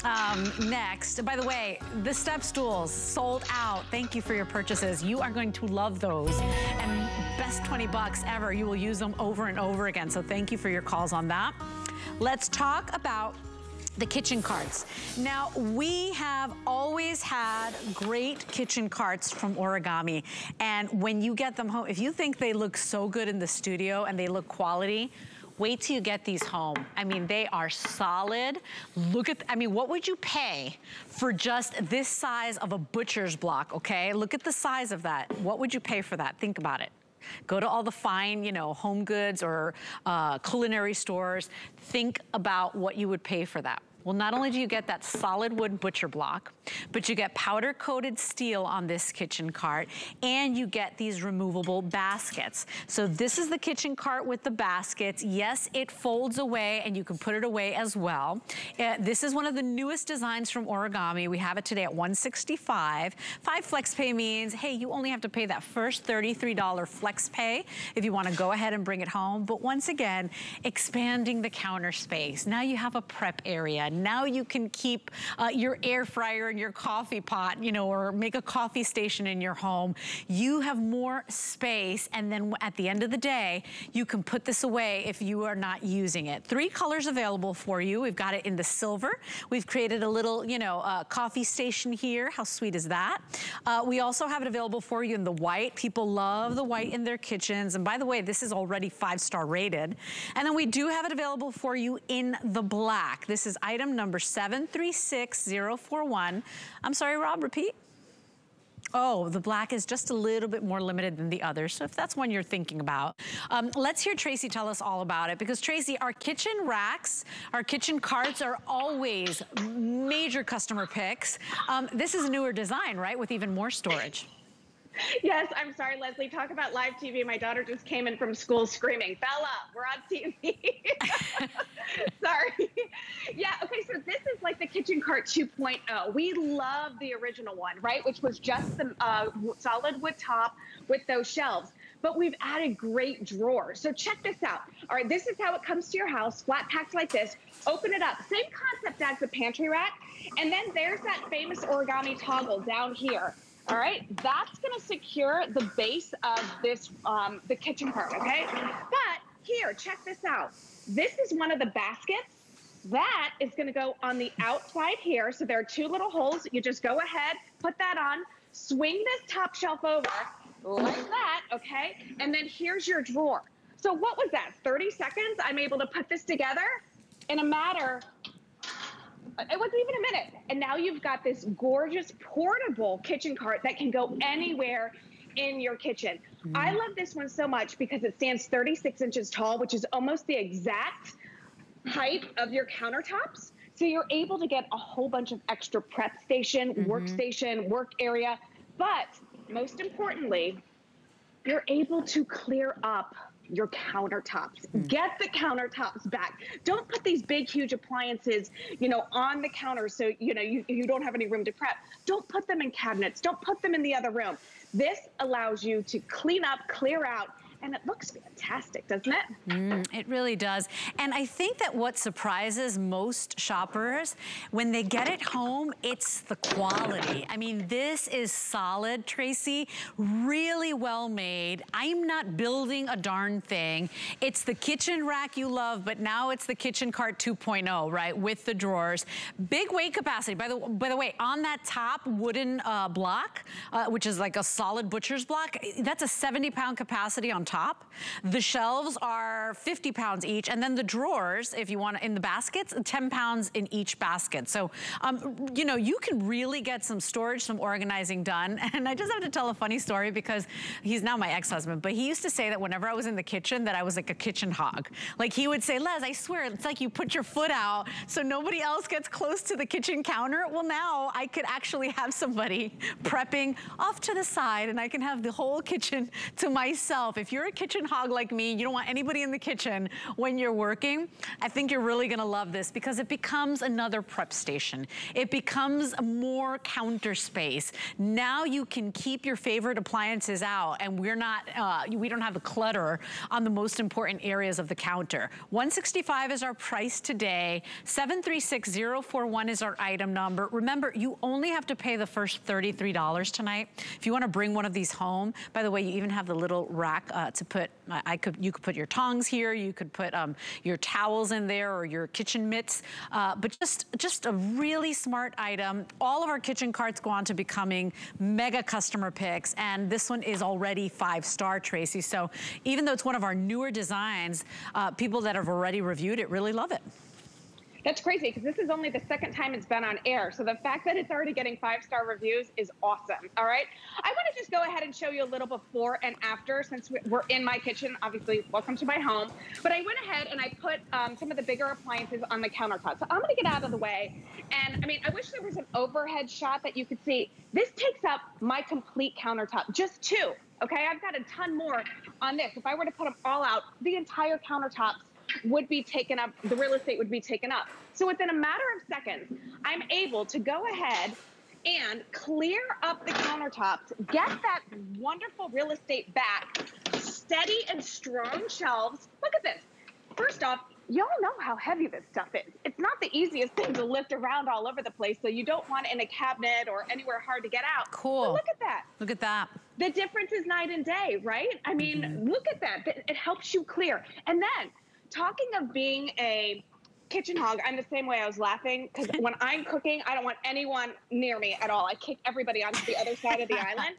Speaker 2: um, next. By the way, the step stools sold out. Thank you for your purchases. You are going to love those. And best 20 bucks ever. You will use them over and over again. So thank you for your calls on that. Let's talk about the kitchen carts. Now, we have always had great kitchen carts from Origami. And when you get them home, if you think they look so good in the studio and they look quality, Wait till you get these home. I mean, they are solid. Look at, I mean, what would you pay for just this size of a butcher's block, okay? Look at the size of that. What would you pay for that? Think about it. Go to all the fine, you know, home goods or uh, culinary stores. Think about what you would pay for that. Well, not only do you get that solid wood butcher block, but you get powder coated steel on this kitchen cart and you get these removable baskets. So this is the kitchen cart with the baskets. Yes, it folds away and you can put it away as well. Uh, this is one of the newest designs from Origami. We have it today at 165. Five flex pay means, hey, you only have to pay that first $33 flex pay if you wanna go ahead and bring it home. But once again, expanding the counter space. Now you have a prep area. Now you can keep uh, your air fryer and your coffee pot, you know, or make a coffee station in your home. You have more space and then at the end of the day, you can put this away if you are not using it. Three colors available for you. We've got it in the silver. We've created a little, you know, uh, coffee station here. How sweet is that? Uh, we also have it available for you in the white. People love the white in their kitchens. And by the way, this is already five-star rated. And then we do have it available for you in the black. This is item item number 736041. I'm sorry, Rob, repeat. Oh, the black is just a little bit more limited than the others. So if that's one you're thinking about, um, let's hear Tracy tell us all about it. Because Tracy, our kitchen racks, our kitchen carts are always major customer picks. Um, this is a newer design, right? With even more storage.
Speaker 5: Yes, I'm sorry, Lesley. Talk about live TV. My daughter just came in from school screaming, Bella, we're on TV. sorry. Yeah, okay, so this is like the kitchen cart 2.0. We love the original one, right? Which was just the uh, solid wood top with those shelves. But we've added great drawers. So check this out. All right, this is how it comes to your house, flat packed like this. Open it up. Same concept as the pantry rack. And then there's that famous origami toggle down here. All right, that's gonna secure the base of this, um, the kitchen part, okay? But here, check this out. This is one of the baskets. That is gonna go on the outside here. So there are two little holes. You just go ahead, put that on, swing this top shelf over like that, okay? And then here's your drawer. So what was that, 30 seconds? I'm able to put this together in a matter it wasn't even a minute. And now you've got this gorgeous portable kitchen cart that can go anywhere in your kitchen. Mm. I love this one so much because it stands 36 inches tall, which is almost the exact height of your countertops. So you're able to get a whole bunch of extra prep station, mm -hmm. workstation, work area. But most importantly, you're able to clear up your countertops. Mm. Get the countertops back. Don't put these big, huge appliances, you know, on the counter so, you know, you, you don't have any room to prep. Don't put them in cabinets. Don't put them in the other room. This allows you to clean up, clear out, and it looks fantastic, doesn't it?
Speaker 2: Mm, it really does. And I think that what surprises most shoppers, when they get it home, it's the quality. I mean, this is solid, Tracy, really well made. I'm not building a darn thing. It's the kitchen rack you love, but now it's the kitchen cart 2.0, right, with the drawers. Big weight capacity. By the, by the way, on that top wooden uh, block, uh, which is like a solid butcher's block, that's a 70 pound capacity on top top. The shelves are 50 pounds each, and then the drawers, if you want in the baskets, 10 pounds in each basket. So, um, you know, you can really get some storage, some organizing done. And I just have to tell a funny story because he's now my ex-husband, but he used to say that whenever I was in the kitchen that I was like a kitchen hog. Like he would say, Les, I swear, it's like you put your foot out so nobody else gets close to the kitchen counter. Well, now I could actually have somebody prepping off to the side and I can have the whole kitchen to myself. If you're a kitchen hog like me, you don't want anybody in the kitchen when you're working, I think you're really gonna love this because it becomes another prep station. It becomes more counter space. Now you can keep your favorite appliances out and we're not, uh, we don't have the clutter on the most important areas of the counter. 165 is our price today. 736041 is our item number. Remember, you only have to pay the first $33 tonight. If you wanna bring one of these home, by the way, you even have the little rack uh, to put, I could, you could put your tongs here, you could put um, your towels in there or your kitchen mitts, uh, but just, just a really smart item. All of our kitchen carts go on to becoming mega customer picks, and this one is already five star, Tracy. So even though it's one of our newer designs, uh, people that have already reviewed it really love it.
Speaker 5: That's crazy because this is only the second time it's been on air. So the fact that it's already getting five star reviews is awesome. All right. I want to just go ahead and show you a little before and after since we're in my kitchen. Obviously, welcome to my home. But I went ahead and I put um, some of the bigger appliances on the countertop. So I'm going to get out of the way. And I mean, I wish there was an overhead shot that you could see. This takes up my complete countertop, just two. Okay. I've got a ton more on this. If I were to put them all out, the entire countertops would be taken up, the real estate would be taken up. So within a matter of seconds, I'm able to go ahead and clear up the countertops, get that wonderful real estate back, steady and strong shelves. Look at this. First off, y'all know how heavy this stuff is. It's not the easiest thing to lift around all over the place, so you don't want it in a cabinet or anywhere hard to get out.
Speaker 2: Cool.
Speaker 5: But look at that.
Speaker 2: Look at that.
Speaker 5: The difference is night and day, right? I mean, mm -hmm. look at that. It helps you clear. And then talking of being a kitchen hog, I'm the same way. I was laughing because when I'm cooking, I don't want anyone near me at all. I kick everybody onto the other side of the island.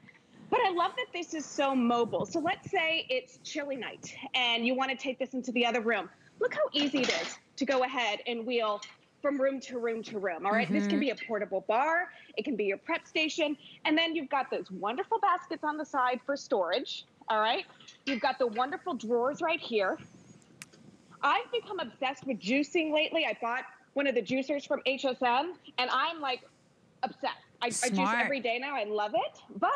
Speaker 5: But I love that this is so mobile. So let's say it's chilly night and you want to take this into the other room. Look how easy it is to go ahead and wheel from room to room to room. All right? mm -hmm. This can be a portable bar, it can be your prep station, and then you've got those wonderful baskets on the side for storage. All right? You've got the wonderful drawers right here. I've become obsessed with juicing lately. I bought one of the juicers from HSN, and I'm like obsessed. I, I juice every day now. I love it, but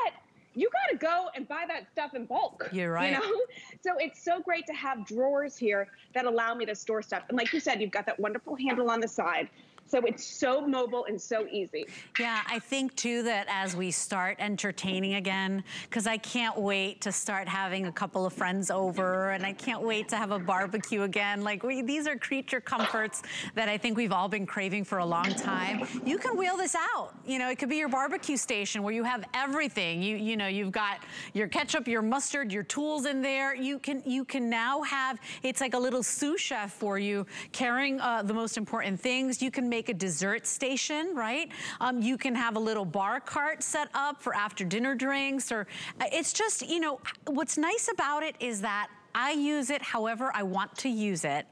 Speaker 5: you got to go and buy that stuff in bulk.
Speaker 2: You're right.
Speaker 5: You know? So it's so great to have drawers here that allow me to store stuff. And like you said, you've got that wonderful handle on the side. So it's so mobile and so easy.
Speaker 2: Yeah, I think too that as we start entertaining again, because I can't wait to start having a couple of friends over and I can't wait to have a barbecue again. Like we, these are creature comforts that I think we've all been craving for a long time. You can wheel this out. You know, it could be your barbecue station where you have everything. You, you know, you've got your ketchup, your mustard, your tools in there. You can, you can now have, it's like a little sous chef for you carrying uh, the most important things. You can make make a dessert station, right? Um, you can have a little bar cart set up for after dinner drinks or uh, it's just, you know, what's nice about it is that I use it however I want to use it.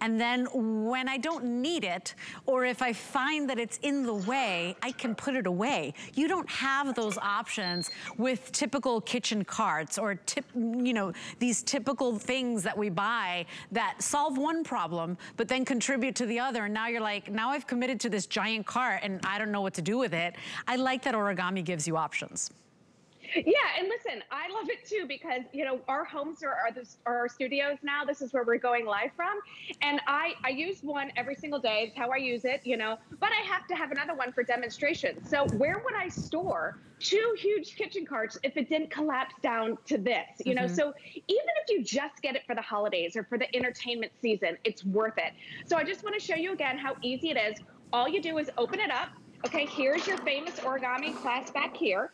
Speaker 2: And then when I don't need it, or if I find that it's in the way, I can put it away. You don't have those options with typical kitchen carts or tip, you know, these typical things that we buy that solve one problem, but then contribute to the other. And now you're like, now I've committed to this giant cart and I don't know what to do with it. I like that origami gives you options.
Speaker 5: Yeah, and listen, I love it too because you know our homes are are, this, are our studios now. This is where we're going live from, and I I use one every single day. It's how I use it, you know. But I have to have another one for demonstration. So where would I store two huge kitchen carts if it didn't collapse down to this? You know, mm-hmm. so even if you just get it for the holidays or for the entertainment season, it's worth it. So I just want to show you again how easy it is. All you do is open it up. Okay, here's your famous origami class back here.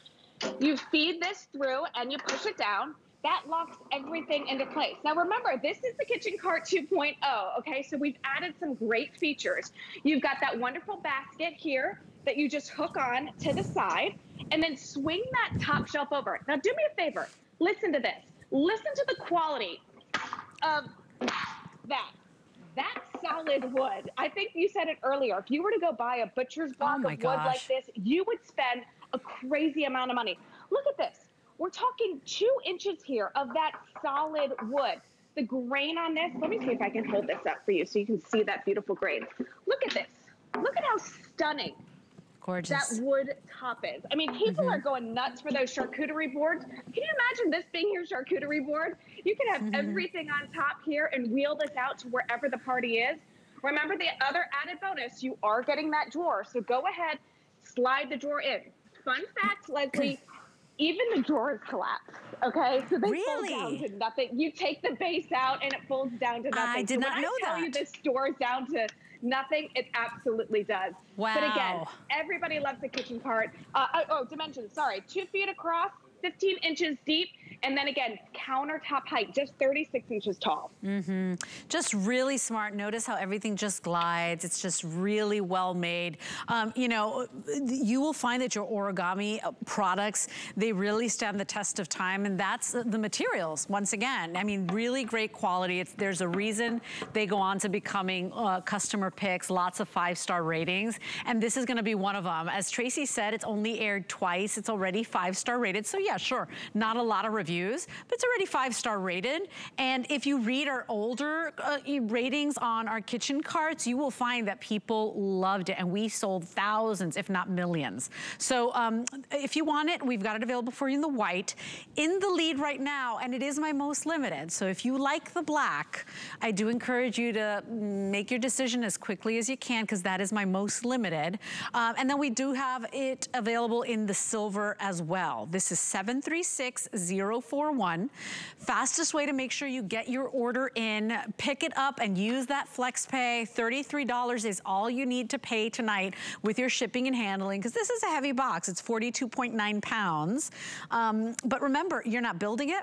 Speaker 5: You feed this through and you push it down. That locks everything into place. Now remember, this is the Kitchen Cart 2.0, okay? So we've added some great features. You've got that wonderful basket here that you just hook on to the side and then swing that top shelf over. Now do me a favor, listen to this. Listen to the quality of that. That solid wood. I think you said it earlier. If you were to go buy a butcher's
Speaker 2: Oh
Speaker 5: block
Speaker 2: my
Speaker 5: of wood
Speaker 2: gosh.
Speaker 5: like this, you would spend a crazy amount of money. Look at this. We're talking two inches here of that solid wood. The grain on this, let me see if I can hold this up for you so you can see that beautiful grain. Look at this. Look at how stunning
Speaker 2: Gorgeous.
Speaker 5: that wood top is. I mean, people
Speaker 2: Mm-hmm.
Speaker 5: are going nuts for those charcuterie boards. Can you imagine this being your charcuterie board? You can have
Speaker 2: Mm-hmm.
Speaker 5: everything on top here and wheel this out to wherever the party is. Remember the other added bonus, you are getting that drawer. So go ahead, slide the drawer in. Fun fact, Lesley, even the drawers collapse. Okay, so they fold down to nothing. You take the base out and it folds down to nothing.
Speaker 2: I did
Speaker 5: so
Speaker 2: not know
Speaker 5: I tell you
Speaker 2: that.
Speaker 5: this stores down to nothing, it absolutely does. Wow. But again, everybody loves the kitchen cart. Uh, oh, oh, dimensions, sorry. Two feet across, 15 inches deep, and then again, countertop height, just 36 inches tall. Mm -hmm.
Speaker 2: just really smart. Notice how everything just glides. It's just really well made. Um, you know, you will find that your origami uh, products, they really stand the test of time and that's the materials, once again. I mean, really great quality. It's, there's a reason they go on to becoming uh, customer picks, lots of five-star ratings, and this is gonna be one of them. As Tracy said, it's only aired twice. It's already five-star rated, so yeah, sure, not a lot of reviews, but it's already five-star rated. And if you read our older uh, ratings on our kitchen carts, you will find that people loved it, and we sold thousands, if not millions. So um, if you want it, we've got it available for you in the white. In the lead right now, and it is my most limited, so if you like the black, I do encourage you to make your decision as quickly as you can, because that is my most limited. Um, and then we do have it available in the silver as well. This is 736041. Fastest way to make sure you get your order in, pick it up and use that flex pay. $33 is all you need to pay tonight with your shipping and handling, because this is a heavy box. It's 42.9 pounds. Um, but remember, you're not building it.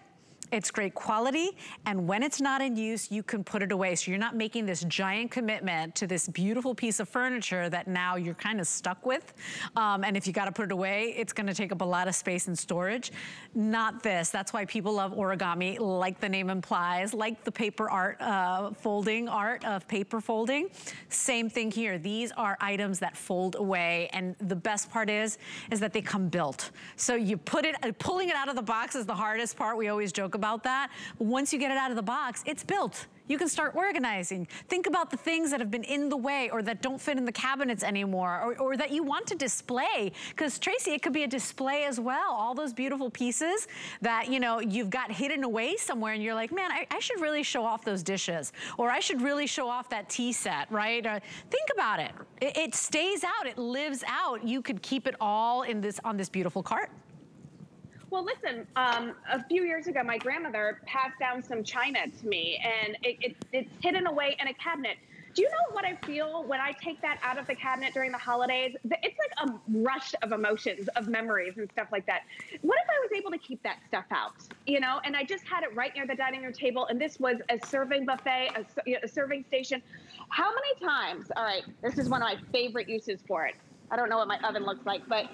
Speaker 2: It's great quality, and when it's not in use, you can put it away. So you're not making this giant commitment to this beautiful piece of furniture that now you're kind of stuck with. Um, and if you gotta put it away, it's gonna take up a lot of space and storage. Not this. That's why people love origami, like the name implies, like the paper art, uh, folding art of paper folding. Same thing here. These are items that fold away, and the best part is, is that they come built. So you put it, pulling it out of the box is the hardest part. We always joke about that. Once you get it out of the box, it's built. You can start organizing. Think about the things that have been in the way or that don't fit in the cabinets anymore or, or that you want to display. Because Tracy, it could be a display as well. All those beautiful pieces that, you know, you've got hidden away somewhere and you're like, man, I, I should really show off those dishes. Or I should really show off that tea set, right? Or think about it. it. It stays out, it lives out. You could keep it all in this on this beautiful cart.
Speaker 5: Well, listen, um, a few years ago, my grandmother passed down some china to me, and it, it, it's hidden away in a cabinet. Do you know what I feel when I take that out of the cabinet during the holidays? It's like a rush of emotions, of memories, and stuff like that. What if I was able to keep that stuff out? You know, and I just had it right near the dining room table, and this was a serving buffet, a, a serving station. How many times? All right, this is one of my favorite uses for it. I don't know what my oven looks like, but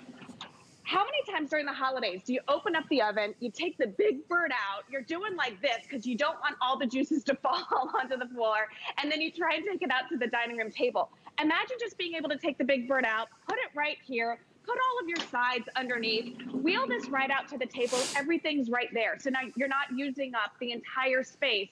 Speaker 5: how many times during the holidays do you open up the oven, you take the big bird out, you're doing like this because you don't want all the juices to fall onto the floor, and then you try and take it out to the dining room table? Imagine just being able to take the big bird out, put it right here, put all of your sides underneath, wheel this right out to the table, everything's right there. So now you're not using up the entire space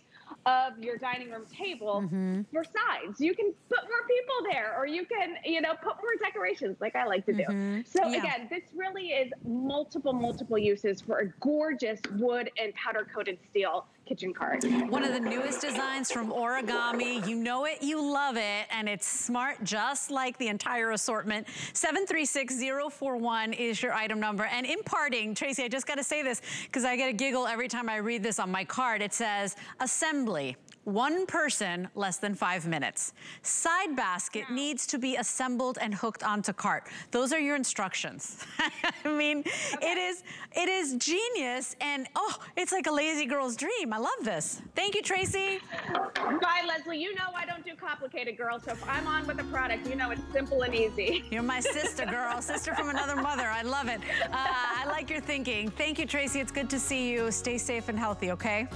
Speaker 5: of your dining room table mm-hmm. for sides. You can put more people there or you can, you know, put more decorations like I like to do. Mm-hmm. So
Speaker 2: Yeah.
Speaker 5: again, this really is multiple, multiple uses for a gorgeous wood and powder coated steel kitchen cart.
Speaker 2: One of the newest designs from Origami. You know it, you love it, and it's smart just like the entire assortment. 736041 is your item number. And in parting, Tracy, I just gotta say this because I get a giggle every time I read this on my card. It says, assembly. One person, less than five minutes. Side basket needs to be assembled and hooked onto cart. Those are your instructions. I mean, okay. it is it is genius and oh, it's like a lazy girl's dream. I love this. Thank you, Tracy.
Speaker 5: Bye, Lesley. You know I don't do complicated, girls. So if I'm on with a product, you know it's simple and easy.
Speaker 2: You're my sister, girl. sister from another mother. I love it. Uh, I like your thinking. Thank you, Tracy. It's good to see you. Stay safe and healthy, okay?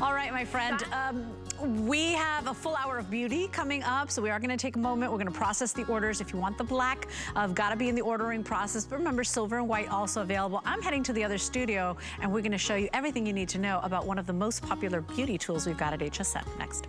Speaker 2: All right, my friend. Um, we have a full hour of beauty coming up, so we are gonna take a moment. We're gonna process the orders. If you want the black, I've gotta be in the ordering process, but remember, silver and white also available. I'm heading to the other studio, and we're gonna show you everything you need to know about one of the most popular beauty tools we've got at HSN. Next.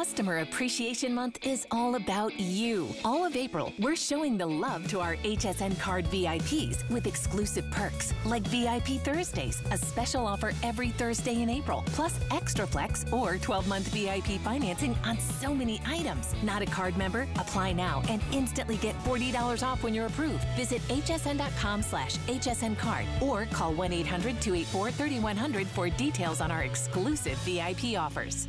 Speaker 6: Customer Appreciation Month is all about you. All of April, we're showing the love to our HSN card VIPs with exclusive perks like VIP Thursdays, a special offer every Thursday in April, plus Extra Flex or 12 month VIP financing on so many items. Not a card member? Apply now and instantly get $40 off when you're approved. Visit hsn.com slash hsn card or call 1 800 284 3100 for details on our exclusive VIP offers.